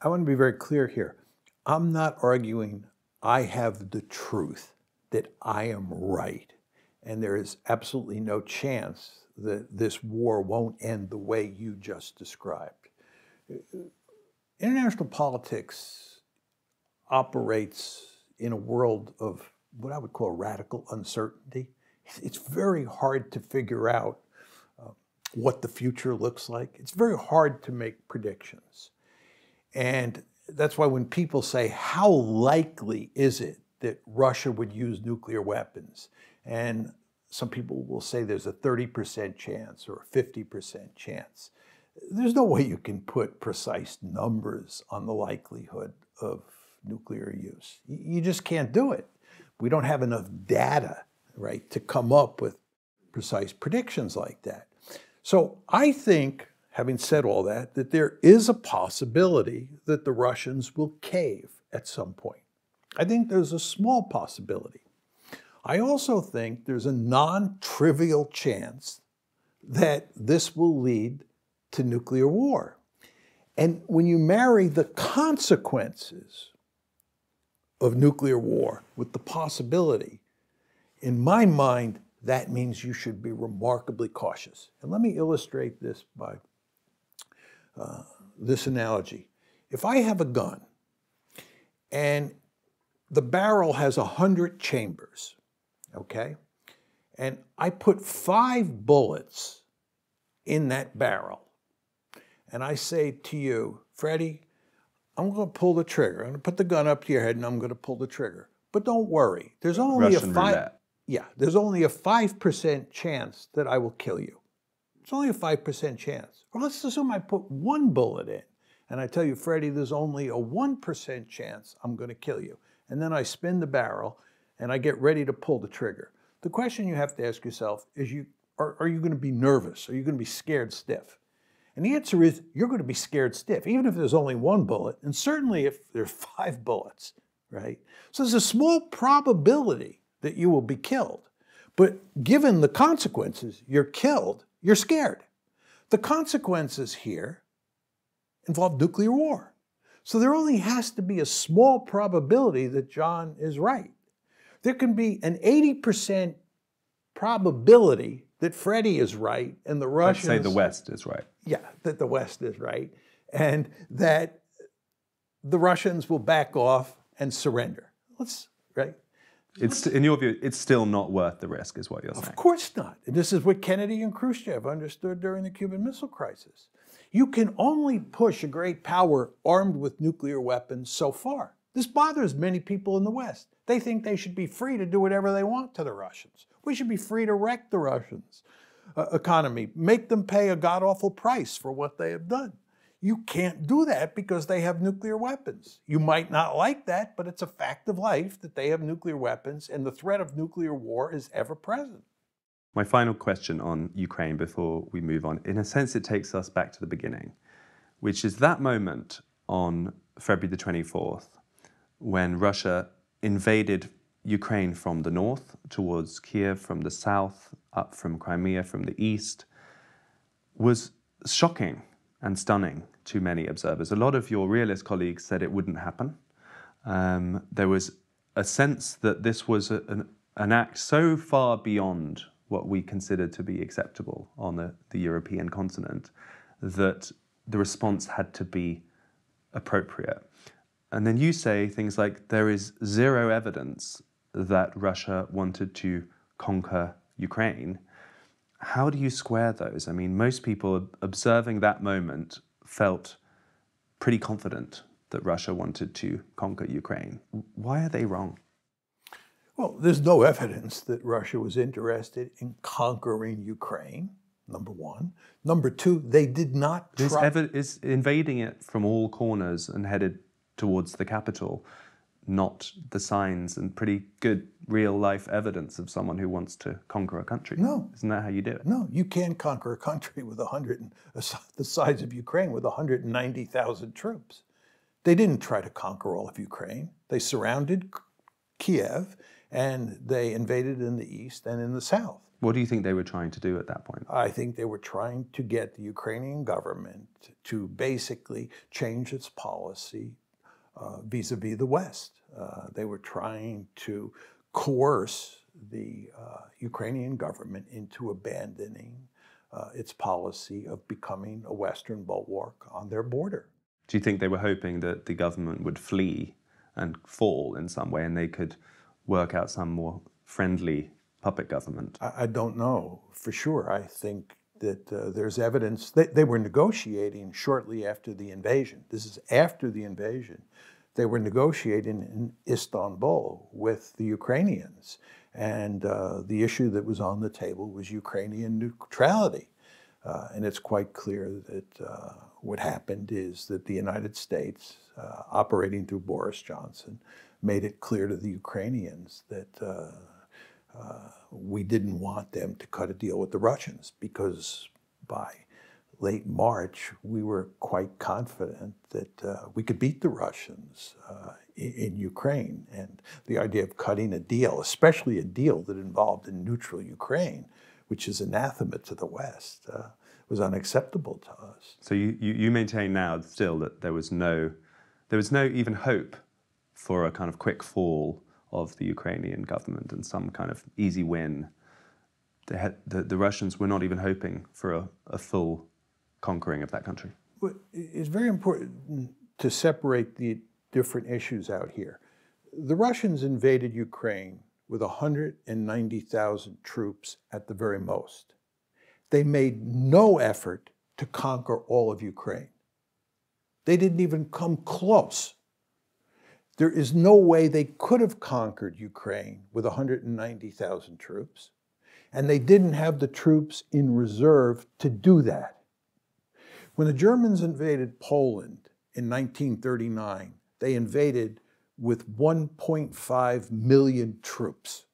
I want to be very clear here. I'm not arguing I have the truth, that I am right, and there is absolutely no chance that this war won't end the way you just described. International politics operates in a world of what I would call radical uncertainty. It's very hard to figure out uh, what the future looks like. It's very hard to make predictions. And that's why when people say, how likely is it that Russia would use nuclear weapons? And some people will say there's a 30% chance or a 50% chance. There's no way you can put precise numbers on the likelihood of nuclear use. You just can't do it. We don't have enough data, right, to come up with precise predictions like that. So I think, having said all that, that there is a possibility that the Russians will cave at some point. I think there's a small possibility. I also think there's a non trivial chance that this will lead to nuclear war. And when you marry the consequences of nuclear war with the possibility, in my mind, that means you should be remarkably cautious. And let me illustrate this by uh, this analogy. If I have a gun and the barrel has 100 chambers, okay? And I put five bullets in that barrel. And I say to you, Freddie, I'm going to pull the trigger. I'm going to put the gun up to your head and I'm going to pull the trigger. But don't worry. There's only Russian a five roulette. Yeah, there's only a 5% chance that I will kill you. It's only a 5% chance. Or let's assume I put one bullet in and I tell you, Freddie, there's only a 1% chance I'm going to kill you. And then I spin the barrel and I get ready to pull the trigger. The question you have to ask yourself is you, are, are you going to be nervous? Are you going to be scared stiff? And the answer is you're going to be scared stiff, even if there's only one bullet, and certainly if there's five bullets, right? So there's a small probability that you will be killed. But given the consequences, you're killed, you're scared. The consequences here involve nuclear war. So there only has to be a small probability that John is right. There can be an 80% probability that Freddie is right and the Russians. Let's say the West is right. Yeah, that the West is right. And that the Russians will back off and surrender. Let's, right? It's in your view, it's still not worth the risk, is what you're saying. Of course not. And this is what Kennedy and Khrushchev understood during the Cuban Missile Crisis. You can only push a great power armed with nuclear weapons so far. This bothers many people in the West. They think they should be free to do whatever they want to the Russians. We should be free to wreck the Russians' uh, economy, make them pay a god awful price for what they have done. You can't do that because they have nuclear weapons. You might not like that, but it's a fact of life that they have nuclear weapons and the threat of nuclear war is ever present. My final question on Ukraine before we move on. In a sense, it takes us back to the beginning, which is that moment on February the 24th when Russia invaded Ukraine from the north towards Kiev, from the south, up from Crimea, from the east, was shocking and stunning to many observers. A lot of your realist colleagues said it wouldn't happen. Um, there was a sense that this was a, an, an, act so far beyond what we considered to be acceptable on the, the European continent that the response had to be appropriate. And then you say things like there is zero evidence that Russia wanted to conquer Ukraine. How do you square those? I mean, most people observing that moment felt pretty confident that Russia wanted to conquer Ukraine. Why are they wrong? Well, there's no evidence that Russia was interested in conquering Ukraine, number one. Number two, they did not try. Is, is invading it from all corners and headed towards the capital not the signs and pretty good real life evidence of someone who wants to conquer a country. No. Isn't that how you do it? No, you can't conquer a country with 100, the size of Ukraine with 190,000 troops. They didn't try to conquer all of Ukraine. They surrounded Kiev and they invaded in the east and in the south. What do you think they were trying to do at that point? I think they were trying to get the Ukrainian government to basically change its policy vis a vis the West. Uh, they were trying to coerce the uh, Ukrainian government into abandoning uh, its policy of becoming a Western bulwark on their border. Do you think they were hoping that the government would flee and fall in some way and they could work out some more friendly puppet government? I, I don't know for sure. I think that uh, there's evidence they, they were negotiating shortly after the invasion. This is after the invasion they were negotiating in Istanbul with the Ukrainians. And uh, the issue that was on the table was Ukrainian neutrality. Uh, and it's quite clear that uh, what happened is that the United States, uh, operating through Boris Johnson, made it clear to the Ukrainians that uh, we didn't want them to cut a deal with the Russians because by late March, we were quite confident that uh, we could beat the Russians uh, in, in, Ukraine. And the idea of cutting a deal, especially a deal that involved a neutral Ukraine, which is anathema to the West, uh, was unacceptable to us. So you, you, you maintain now still that there was no, there was no even hope for a kind of quick fall of the Ukrainian government and some kind of easy win. Had, the, the, Russians were not even hoping for a, a full conquering of that country? It's very important to separate the different issues out here. The Russians invaded Ukraine with 190,000 troops at the very most. They made no effort to conquer all of Ukraine. They didn't even come close. There is no way they could have conquered Ukraine with 190,000 troops. And they didn't have the troops in reserve to do that. When the Germans invaded Poland in 1939, they invaded with 1.5 million troops.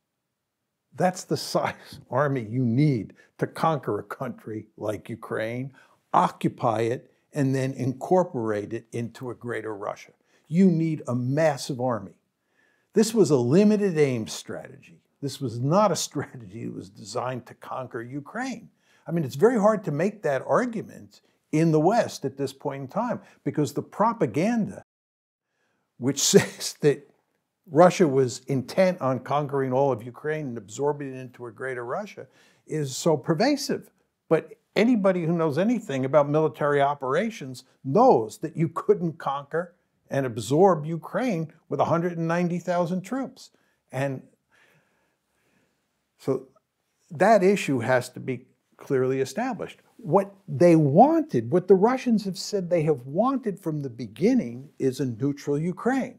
That's the size army you need to conquer a country like Ukraine, occupy it, and then incorporate it into a greater Russia. You need a massive army. This was a limited aim strategy. This was not a strategy that was designed to conquer Ukraine. I mean, it's very hard to make that argument in the West at this point in time because the propaganda, which says that Russia was intent on conquering all of Ukraine and absorbing it into a greater Russia, is so pervasive. But anybody who knows anything about military operations knows that you couldn't conquer and absorb Ukraine with 190,000 troops. And so that issue has to be clearly established. What they wanted, what the Russians have said they have wanted from the beginning, is a neutral Ukraine.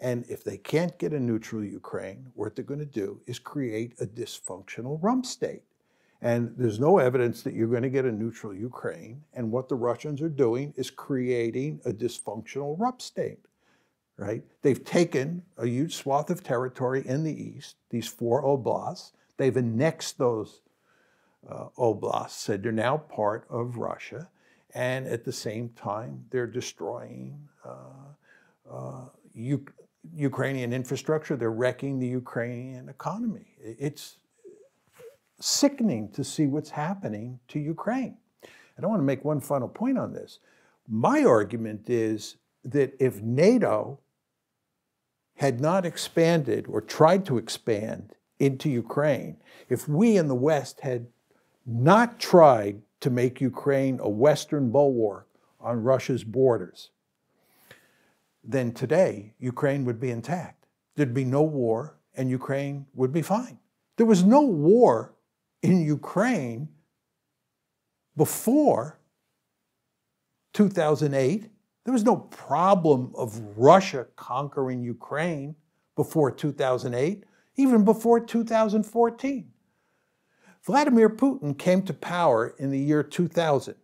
And if they can't get a neutral Ukraine, what they're going to do is create a dysfunctional rump state. And there's no evidence that you're going to get a neutral Ukraine. And what the Russians are doing is creating a dysfunctional rump state, right? They've taken a huge swath of territory in the east, these four oblasts. They've annexed those uh, oblasts, said they're now part of Russia. And at the same time, they're destroying uh, uh, U- Ukrainian infrastructure. They're wrecking the Ukrainian economy. It's sickening to see what's happening to Ukraine. And I want to make one final point on this. My argument is that if NATO had not expanded or tried to expand into Ukraine, if we in the West had not tried to make Ukraine a Western bulwark on Russia's borders, then today Ukraine would be intact. There'd be no war and Ukraine would be fine. There was no war in Ukraine before 2008. There was no problem of Russia conquering Ukraine before 2008, even before 2014. Vladimir Putin came to power in the year 2000.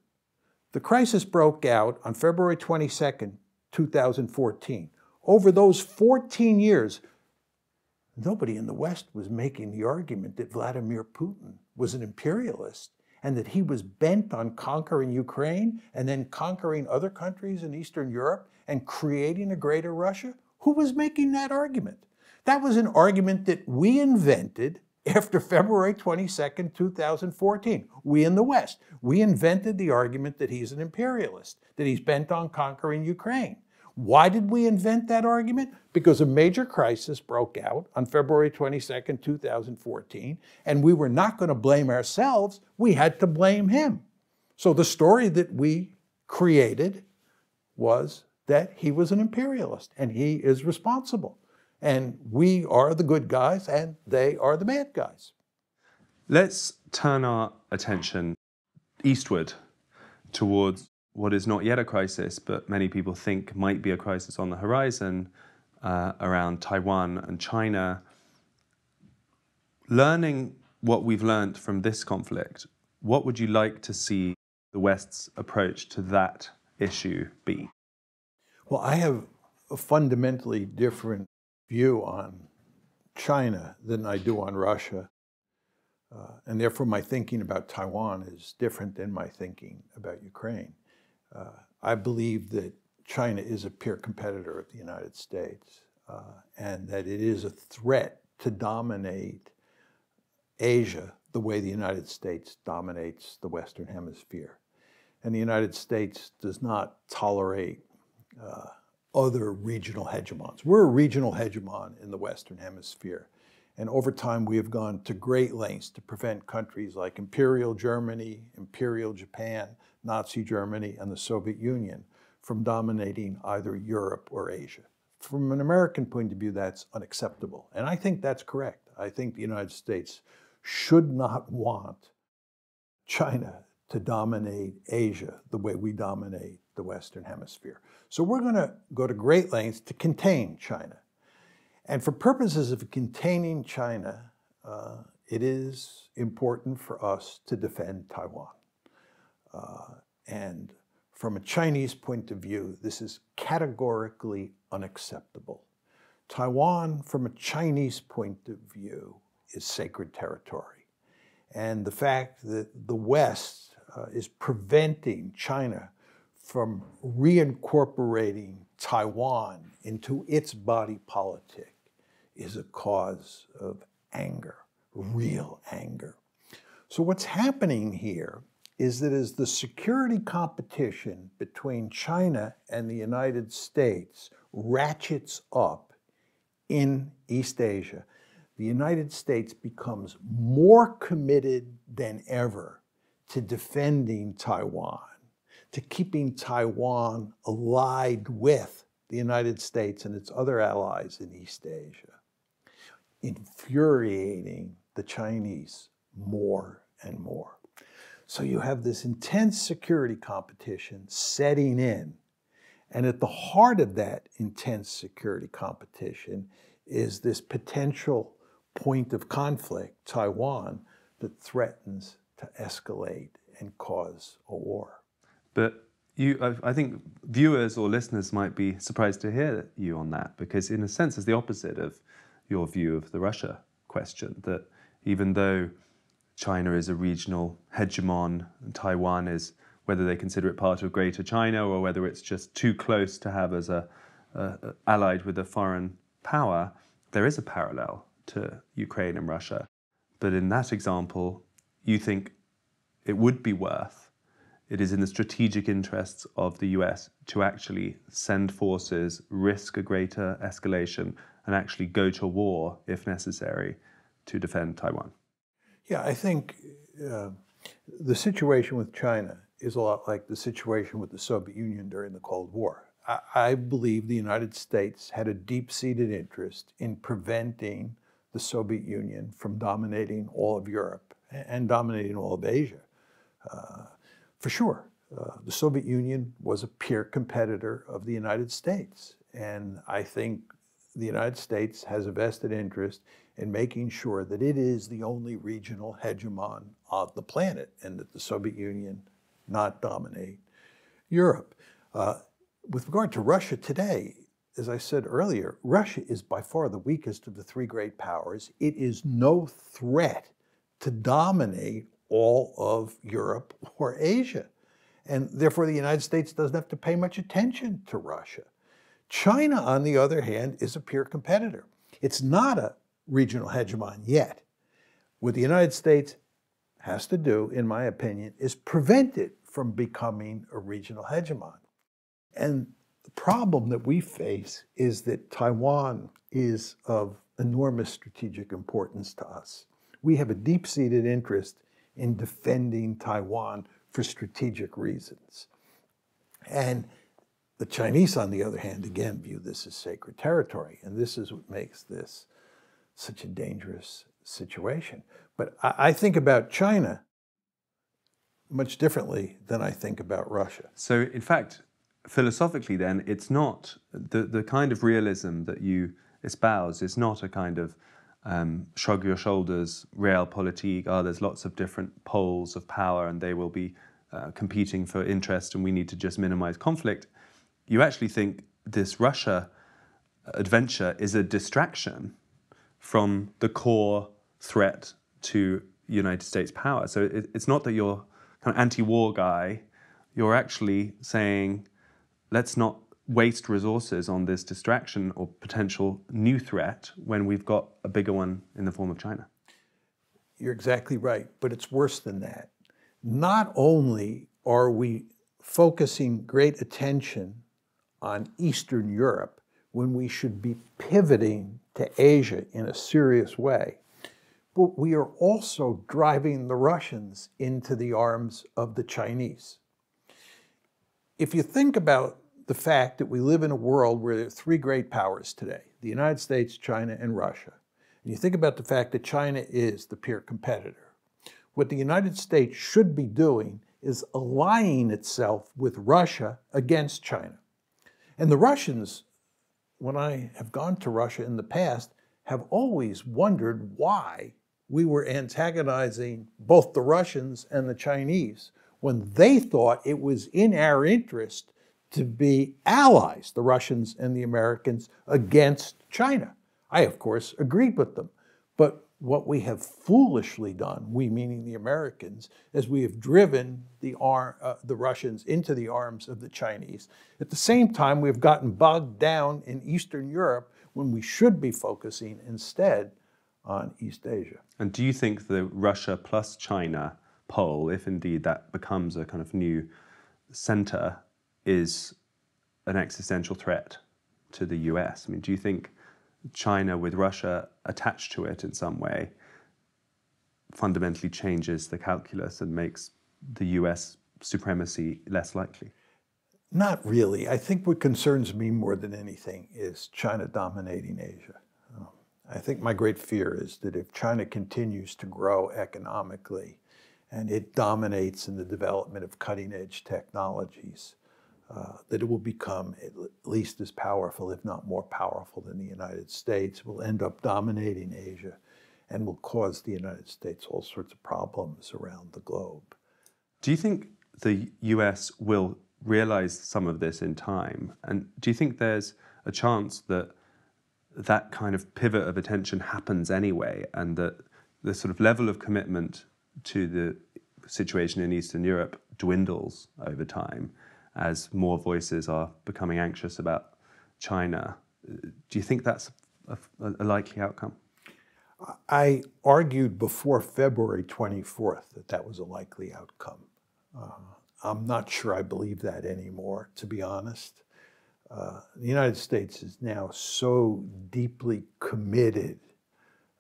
The crisis broke out on February 22, 2014. Over those 14 years, nobody in the West was making the argument that Vladimir Putin was an imperialist and that he was bent on conquering Ukraine and then conquering other countries in Eastern Europe and creating a greater Russia? Who was making that argument? That was an argument that we invented after February 22nd, 2014. We in the West, we invented the argument that he's an imperialist, that he's bent on conquering Ukraine. Why did we invent that argument? Because a major crisis broke out on February 22nd, 2014, and we were not going to blame ourselves, we had to blame him. So the story that we created was that he was an imperialist and he is responsible. And we are the good guys and they are the bad guys. Let's turn our attention eastward towards what is not yet a crisis, but many people think might be a crisis on the horizon uh, around Taiwan and China. Learning what we've learned from this conflict, what would you like to see the West's approach to that issue be? Well, I have a fundamentally different view on China than I do on Russia. Uh, and therefore, my thinking about Taiwan is different than my thinking about Ukraine. Uh, I believe that China is a peer competitor of the United States uh, and that it is a threat to dominate Asia the way the United States dominates the Western Hemisphere. And the United States does not tolerate uh, other regional hegemons. We're a regional hegemon in the Western Hemisphere. And over time, we have gone to great lengths to prevent countries like Imperial Germany, Imperial Japan, Nazi Germany, and the Soviet Union from dominating either Europe or Asia. From an American point of view, that's unacceptable. And I think that's correct. I think the United States should not want China to dominate Asia the way we dominate the Western Hemisphere. So we're going to go to great lengths to contain China. And for purposes of containing China, uh, it is important for us to defend Taiwan. Uh, and from a Chinese point of view, this is categorically unacceptable. Taiwan, from a Chinese point of view, is sacred territory. And the fact that the West uh, is preventing China from reincorporating Taiwan into its body politic is a cause of anger, real anger. So, what's happening here is that as the security competition between China and the United States ratchets up in East Asia, the United States becomes more committed than ever to defending Taiwan, to keeping Taiwan allied with the United States and its other allies in East Asia, infuriating the Chinese more and more. So you have this intense security competition setting in. And at the heart of that intense security competition is this potential point of conflict, Taiwan, that threatens to escalate and cause a war. But you, I think viewers or listeners might be surprised to hear you on that because, in a sense, it's the opposite of your view of the Russia question. That even though China is a regional hegemon, and Taiwan is whether they consider it part of Greater China or whether it's just too close to have as a, allied with a foreign power, there is a parallel to Ukraine and Russia. But in that example, you think it would be worth, it is in the strategic interests of the US to actually send forces, risk a greater escalation, and actually go to war if necessary to defend Taiwan. Yeah, I think uh, the situation with China is a lot like the situation with the Soviet Union during the Cold War. I, I believe the United States had a deep seated interest in preventing the Soviet Union from dominating all of Europe and dominating all of Asia. Uh, for sure, uh, the Soviet Union was a peer competitor of the United States. And I think the United States has a vested interest in making sure that it is the only regional hegemon on the planet and that the Soviet Union not dominate Europe. Uh, with regard to Russia today, as I said earlier, Russia is by far the weakest of the three great powers. It is no threat to dominate all of Europe or Asia. And therefore, the United States doesn't have to pay much attention to Russia. China, on the other hand, is a peer competitor. It's not a regional hegemon yet. What the United States has to do, in my opinion, is prevent it from becoming a regional hegemon. And the problem that we face is that Taiwan is of enormous strategic importance to us. We have a deep seated interest in defending Taiwan for strategic reasons. And the Chinese, on the other hand, again view this as sacred territory. And this is what makes this such a dangerous situation. But I, I think about China much differently than I think about Russia. So, in fact, philosophically, then, it's not the, the kind of realism that you espouse is not a kind of um, shrug your shoulders, realpolitik, oh, there's lots of different poles of power and they will be uh, competing for interest and we need to just minimize conflict. You actually think this Russia adventure is a distraction from the core threat to United States power. So it, it's not that you're kind of anti-war guy. You're actually saying, let's not waste resources on this distraction or potential new threat when we've got a bigger one in the form of China. You're exactly right, but it's worse than that. Not only are we focusing great attention on Eastern Europe when we should be pivoting to Asia in a serious way. But we are also driving the Russians into the arms of the Chinese. If you think about the fact that we live in a world where there are three great powers today the United States, China, and Russia, and you think about the fact that China is the peer competitor, what the United States should be doing is aligning itself with Russia against China. And the Russians when I have gone to Russia in the past, have always wondered why we were antagonizing both the Russians and the Chinese when they thought it was in our interest to be allies, the Russians and the Americans, against China. I, of course, agreed with them. But what we have foolishly done, we meaning the Americans, is we have driven the, ar- uh, the Russians into the arms of the Chinese. At the same time, we've gotten bogged down in Eastern Europe when we should be focusing instead on East Asia. And do you think the Russia plus China pole, if indeed that becomes a kind of new center, is an existential threat to the US? I mean, do you think China with Russia attached to it in some way fundamentally changes the calculus and makes the US supremacy less likely? Not really. I think what concerns me more than anything is China dominating Asia. I think my great fear is that if China continues to grow economically and it dominates in the development of cutting edge technologies, uh, that it will become at least as powerful, if not more powerful, than the United States, will end up dominating Asia, and will cause the United States all sorts of problems around the globe. Do you think the US will realize some of this in time? And do you think there's a chance that that kind of pivot of attention happens anyway, and that the sort of level of commitment to the situation in Eastern Europe dwindles over time? As more voices are becoming anxious about China. Do you think that's a, a likely outcome? I argued before February 24th that that was a likely outcome. Uh, I'm not sure I believe that anymore, to be honest. Uh, the United States is now so deeply committed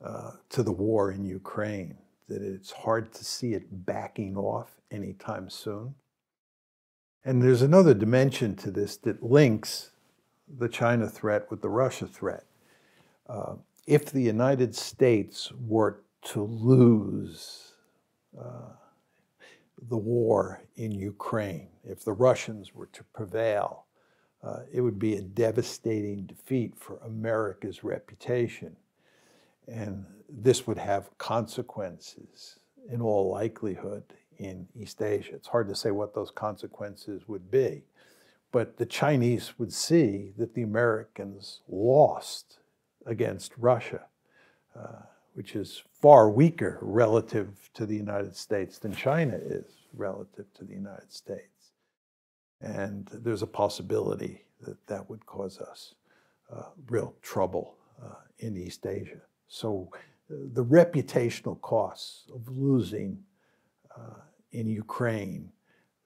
uh, to the war in Ukraine that it's hard to see it backing off anytime soon. And there's another dimension to this that links the China threat with the Russia threat. Uh, if the United States were to lose uh, the war in Ukraine, if the Russians were to prevail, uh, it would be a devastating defeat for America's reputation. And this would have consequences, in all likelihood, in East Asia. It's hard to say what those consequences would be. But the Chinese would see that the Americans lost against Russia, uh, which is far weaker relative to the United States than China is relative to the United States. And there's a possibility that that would cause us uh, real trouble uh, in East Asia. So uh, the reputational costs of losing uh, in Ukraine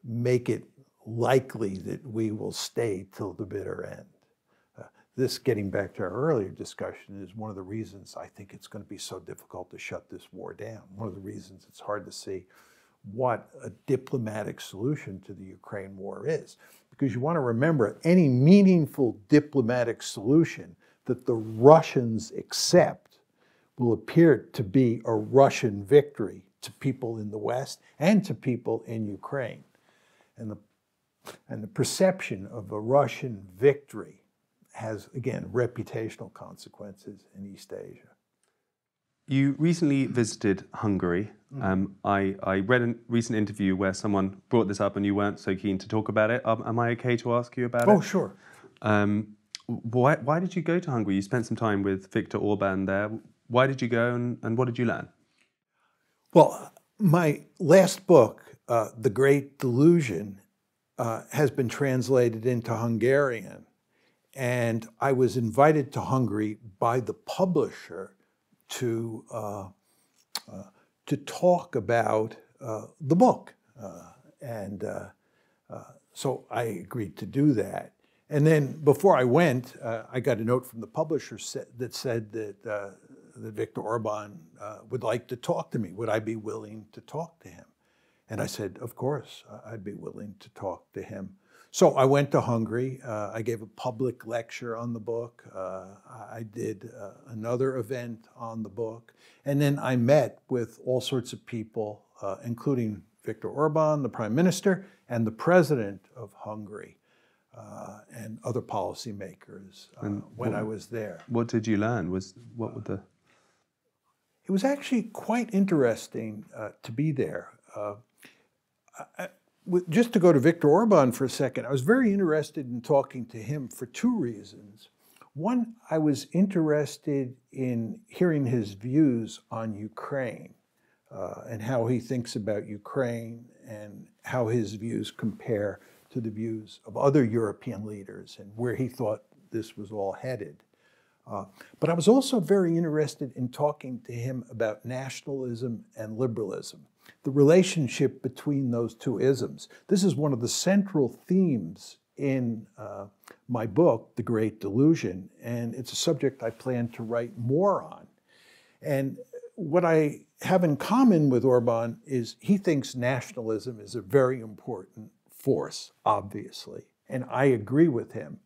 make it likely that we will stay till the bitter end. Uh, this, getting back to our earlier discussion, is one of the reasons I think it's going to be so difficult to shut this war down. One of the reasons it's hard to see what a diplomatic solution to the Ukraine war is. Because you want to remember any meaningful diplomatic solution that the Russians accept will appear to be a Russian victory to people in the West and to people in Ukraine. And the, and the perception of a Russian victory has, again, reputational consequences in East Asia. You recently visited Hungary. Mm. Um, I, I, read a recent interview where someone brought this up and you weren't so keen to talk about it. Um, am I okay to ask you about oh, it? Oh, sure. Um, why, why did you go to Hungary? You spent some time with Viktor Orban there. Why did you go and, and what did you learn? Well, my last book, uh, The Great Delusion, uh, has been translated into Hungarian. And I was invited to Hungary by the publisher to, uh, uh to talk about uh, the book. Uh, and so I agreed to do that. And then before I went, I got a note from the publisher that said that that Viktor Orban uh, would like to talk to me. Would I be willing to talk to him? And I said, Of course, I'd be willing to talk to him. So I went to Hungary. Uh, I gave a public lecture on the book. Uh, I did uh, another event on the book. And then I met with all sorts of people, uh, including Viktor Orban, the prime minister, and the president of Hungary. Uh, and other policymakers uh, when what, I was there. What did you learn? Was what were the it was actually quite interesting uh, to be there. Uh, I, just to go to Viktor Orban for a second, I was very interested in talking to him for two reasons. One, I was interested in hearing his views on Ukraine uh, and how he thinks about Ukraine and how his views compare to the views of other European leaders and where he thought this was all headed. Uh, but I was also very interested in talking to him about nationalism and liberalism, the relationship between those two isms. This is one of the central themes in uh, my book, The Great Delusion, and it's a subject I plan to write more on. And what I have in common with Orban is he thinks nationalism is a very important force, obviously, and I agree with him.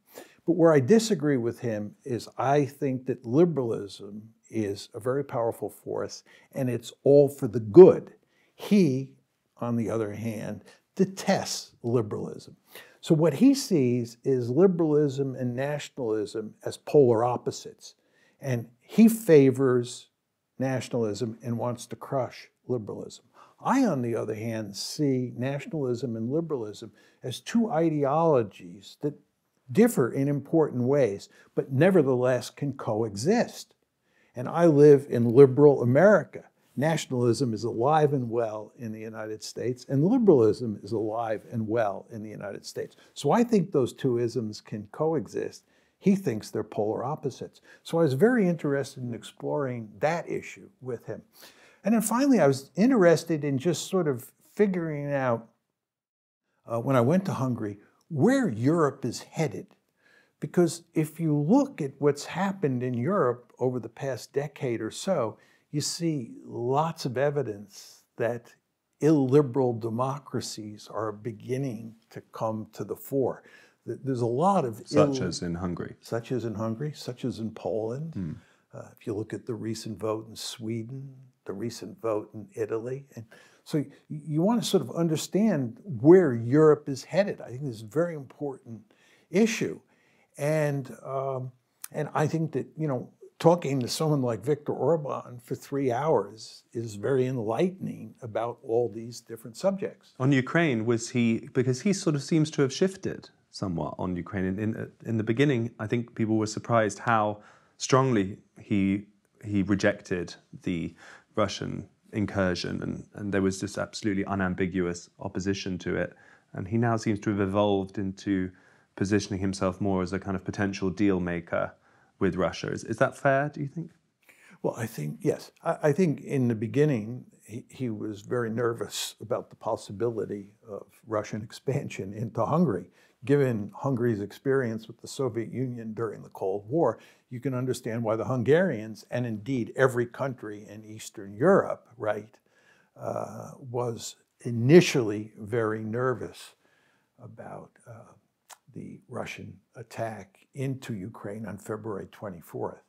But where I disagree with him is I think that liberalism is a very powerful force and it's all for the good. He, on the other hand, detests liberalism. So what he sees is liberalism and nationalism as polar opposites. And he favors nationalism and wants to crush liberalism. I, on the other hand, see nationalism and liberalism as two ideologies that differ in important ways, but nevertheless can coexist. And I live in liberal America. Nationalism is alive and well in the United States, and liberalism is alive and well in the United States. So I think those two isms can coexist. He thinks they're polar opposites. So I was very interested in exploring that issue with him. And then finally, I was interested in just sort of figuring out, uh, when I went to Hungary, where Europe is headed. Because if you look at what's happened in Europe over the past decade or so, you see lots of evidence that illiberal democracies are beginning to come to the fore. There's a lot of such as in Hungary, such as in Hungary, such as in Poland. Mm. Uh, if you look at the recent vote in Sweden, the recent vote in Italy, and so you want to sort of understand where Europe is headed. I think this is a very important issue. And, um, and I think that, you know, talking to someone like Viktor Orban for three hours is very enlightening about all these different subjects. On Ukraine, was he, because he sort of seems to have shifted somewhat on Ukraine. In, in, in the beginning, I think people were surprised how strongly he, he rejected the Russian incursion, and, and there was just absolutely unambiguous opposition to it. And he now seems to have evolved into positioning himself more as a kind of potential deal maker with Russia. Is, is that fair, do you think? Well, I think, yes. I, I think in the beginning, he, he, was very nervous about the possibility of Russian expansion into Hungary. Given Hungary's experience with the Soviet Union during the Cold War, you can understand why the Hungarians, and indeed every country in Eastern Europe, right, uh, was initially very nervous about uh, the Russian attack into Ukraine on February 24th.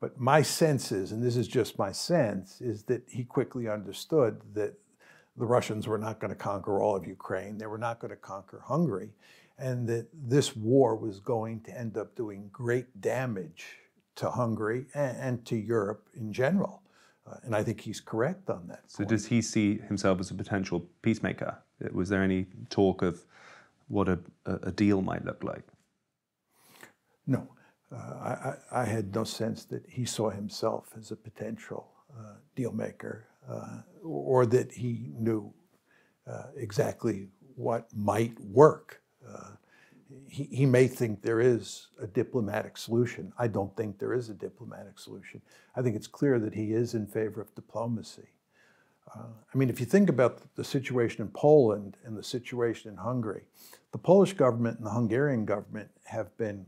But my sense is, and this is just my sense, is that he quickly understood that the Russians were not going to conquer all of Ukraine. They were not going to conquer Hungary and that this war was going to end up doing great damage to Hungary and, and to Europe in general. Uh, and I think he's correct on that. So, point. does he see himself as a potential peacemaker? Was there any talk of what a, a deal might look like? No. Uh, I, I, had no sense that he saw himself as a potential uh, deal maker uh, or that he knew uh, exactly what might work uh, he, he may think there is a diplomatic solution. I don't think there is a diplomatic solution. I think it's clear that he is in favor of diplomacy. Uh, I mean, if you think about the situation in Poland and the situation in Hungary, the Polish government and the Hungarian government have been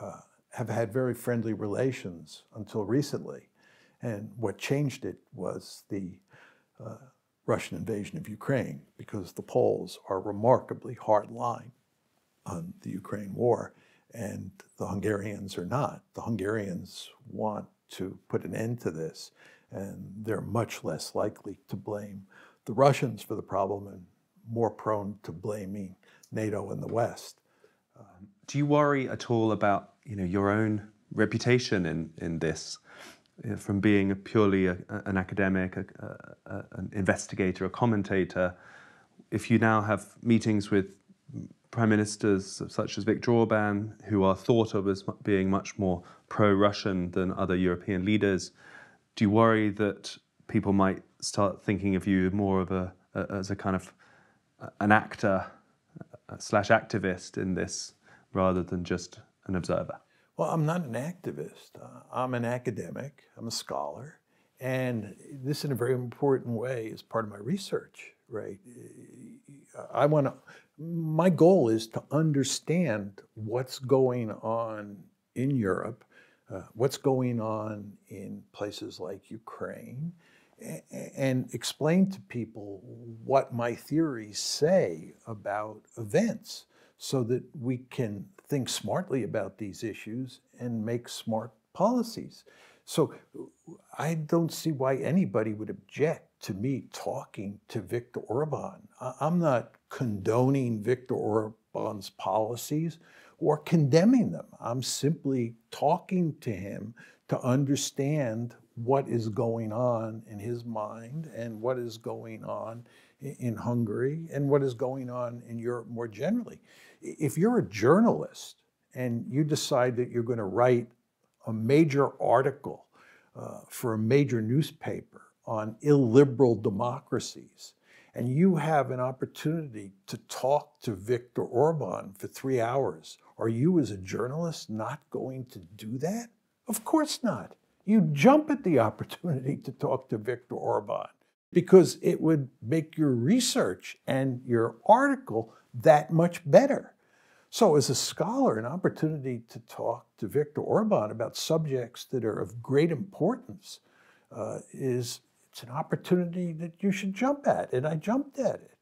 uh, have had very friendly relations until recently, and what changed it was the uh, Russian invasion of Ukraine, because the Poles are remarkably hard line on the Ukraine war, and the Hungarians are not. The Hungarians want to put an end to this, and they're much less likely to blame the Russians for the problem and more prone to blaming NATO and the West. Do you worry at all about you know your own reputation in in this uh, from being purely a, an academic, a, a, an investigator, a commentator, if you now have meetings with prime ministers such as Viktor Orban, who are thought of as being much more pro Russian than other European leaders, do you worry that people might start thinking of you more of a, as a kind of an actor slash activist in this rather than just an observer? Well, I'm not an activist. Uh, I'm an academic. I'm a scholar. And this, in a very important way, is part of my research, right? I want to, my goal is to understand what's going on in Europe, uh, what's going on in places like Ukraine, and explain to people what my theories say about events so that we can think smartly about these issues and make smart policies. So I don't see why anybody would object to me talking to Viktor Orban. I'm not condoning Viktor Orban's policies or condemning them. I'm simply talking to him to understand what is going on in his mind and what is going on in Hungary and what is going on in Europe more generally. If you're a journalist and you decide that you're going to write a major article uh, for a major newspaper on illiberal democracies, and you have an opportunity to talk to Viktor Orban for three hours, are you as a journalist not going to do that? Of course not. You jump at the opportunity to talk to Viktor Orban because it would make your research and your article that much better. So, as a scholar, an opportunity to talk to Viktor Orban about subjects that are of great importance uh, is it's an opportunity that you should jump at, and I jumped at it.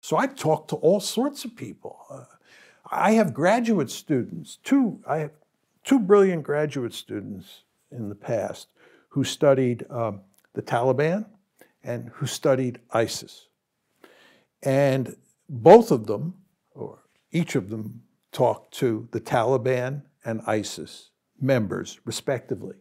So I talked to all sorts of people. Uh, I have graduate students, two. I have two brilliant graduate students in the past who studied um, the Taliban and who studied ISIS. And both of them, or each of them, talked to the Taliban and ISIS members, respectively.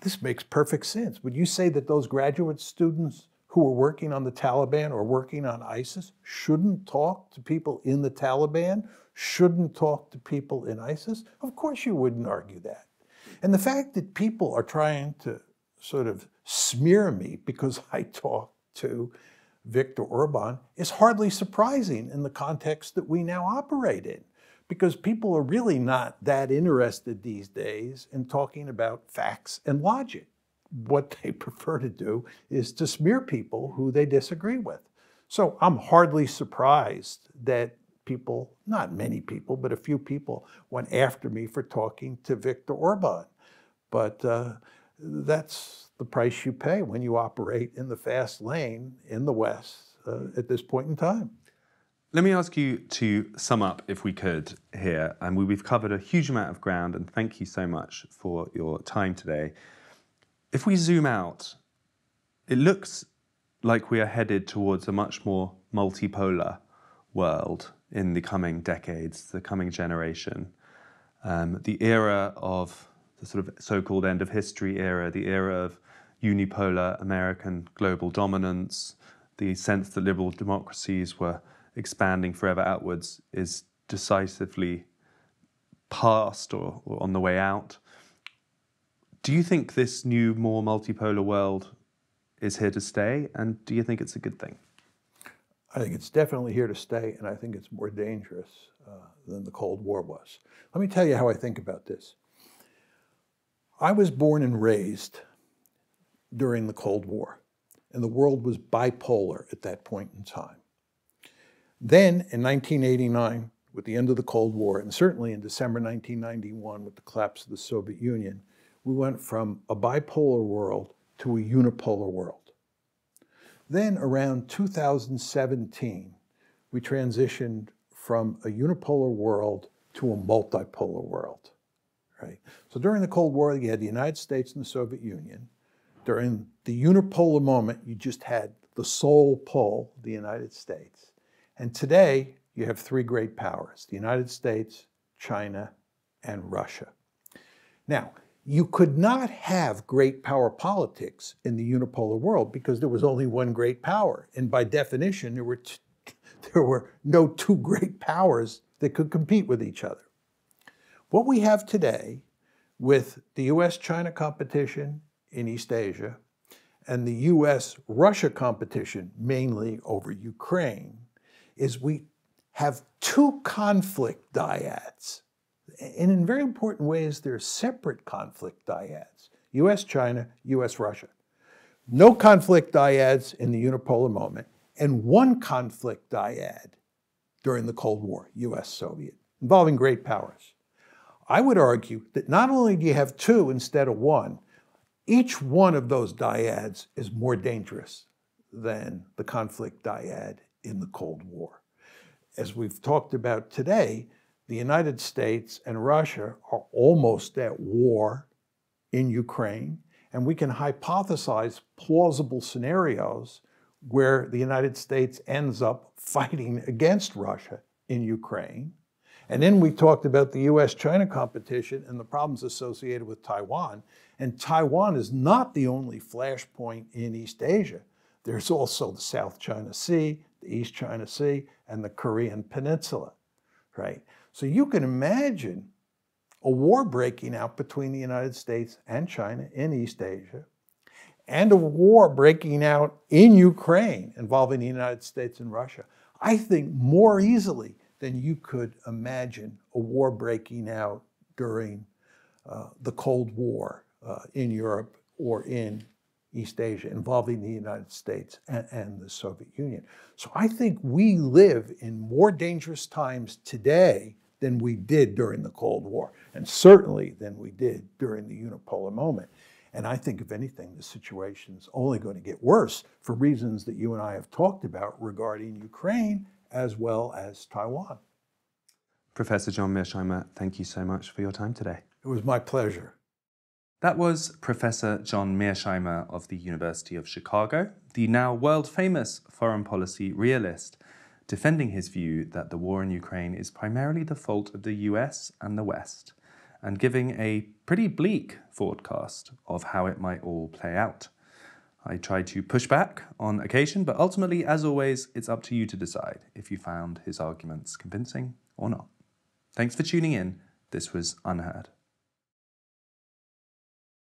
This makes perfect sense. Would you say that those graduate students who are working on the Taliban or working on ISIS shouldn't talk to people in the Taliban, shouldn't talk to people in ISIS? Of course you wouldn't argue that. And the fact that people are trying to sort of smear me because I talk to Viktor Orban is hardly surprising in the context that we now operate in. Because people are really not that interested these days in talking about facts and logic. What they prefer to do is to smear people who they disagree with. So I'm hardly surprised that people, not many people, but a few people went after me for talking to Viktor Orban. But uh, that's the price you pay when you operate in the fast lane in the West uh, at this point in time. Let me ask you to sum up, if we could, here. And we've covered a huge amount of ground, and thank you so much for your time today. If we zoom out, it looks like we are headed towards a much more multipolar world in the coming decades, the coming generation. Um, the era of the sort of so-called end of history era, the era of unipolar American global dominance, the sense that liberal democracies were expanding forever outwards is decisively past or, or on the way out. Do you think this new, more multipolar world is here to stay? And do you think it's a good thing? I think it's definitely here to stay, and I think it's more dangerous uh, than the Cold War was. Let me tell you how I think about this. I was born and raised during the Cold War, and the world was bipolar at that point in time. Then in 1989, with the end of the Cold War, and certainly in December 1991 with the collapse of the Soviet Union, we went from a bipolar world to a unipolar world. Then around 2017, we transitioned from a unipolar world to a multipolar world right? So during the Cold War, you had the United States and the Soviet Union. During the unipolar moment, you just had the sole pole, the United States. And today, you have three great powers, the United States, China, and Russia. Now, you could not have great power politics in the unipolar world because there was only one great power. And by definition, there were, there were no two great powers that could compete with each other. What we have today with the US China competition in East Asia and the US Russia competition, mainly over Ukraine, is we have two conflict dyads and in very important ways, they're separate conflict dyads US China, US Russia. No conflict dyads in the unipolar moment, and one conflict dyad during the Cold War, US Soviet, involving great powers. I would argue that not only do you have two instead of one, each one of those dyads is more dangerous than the conflict dyad in the Cold War. As we've talked about today, the United States and Russia are almost at war in Ukraine, and we can hypothesize plausible scenarios where the United States ends up fighting against Russia in Ukraine. And then we talked about the US China competition and the problems associated with Taiwan. And Taiwan is not the only flashpoint in East Asia. There's also the South China Sea, the East China Sea, and the Korean Peninsula, right? So you can imagine a war breaking out between the United States and China in East Asia, and a war breaking out in Ukraine involving the United States and Russia. I think more easily than you could imagine a war breaking out during uh, the Cold War uh, in Europe or in East Asia involving the United States and, and, the Soviet Union. So I think we live in more dangerous times today than we did during the Cold War, and certainly than we did during the unipolar moment. And I think, if anything, the situation is only going to get worse for reasons that you and I have talked about regarding Ukraine as well as Taiwan. Professor John Mearsheimer, thank you so much for your time today. It was my pleasure. That was Professor John Mearsheimer of the University of Chicago, the now world famous foreign policy realist defending his view that the war in Ukraine is primarily the fault of the US and the West, and giving a pretty bleak forecast of how it might all play out. I tried to push back on occasion, but ultimately, as always, it's up to you to decide if you found his arguments convincing or not. Thanks for tuning in. This was UnHerd.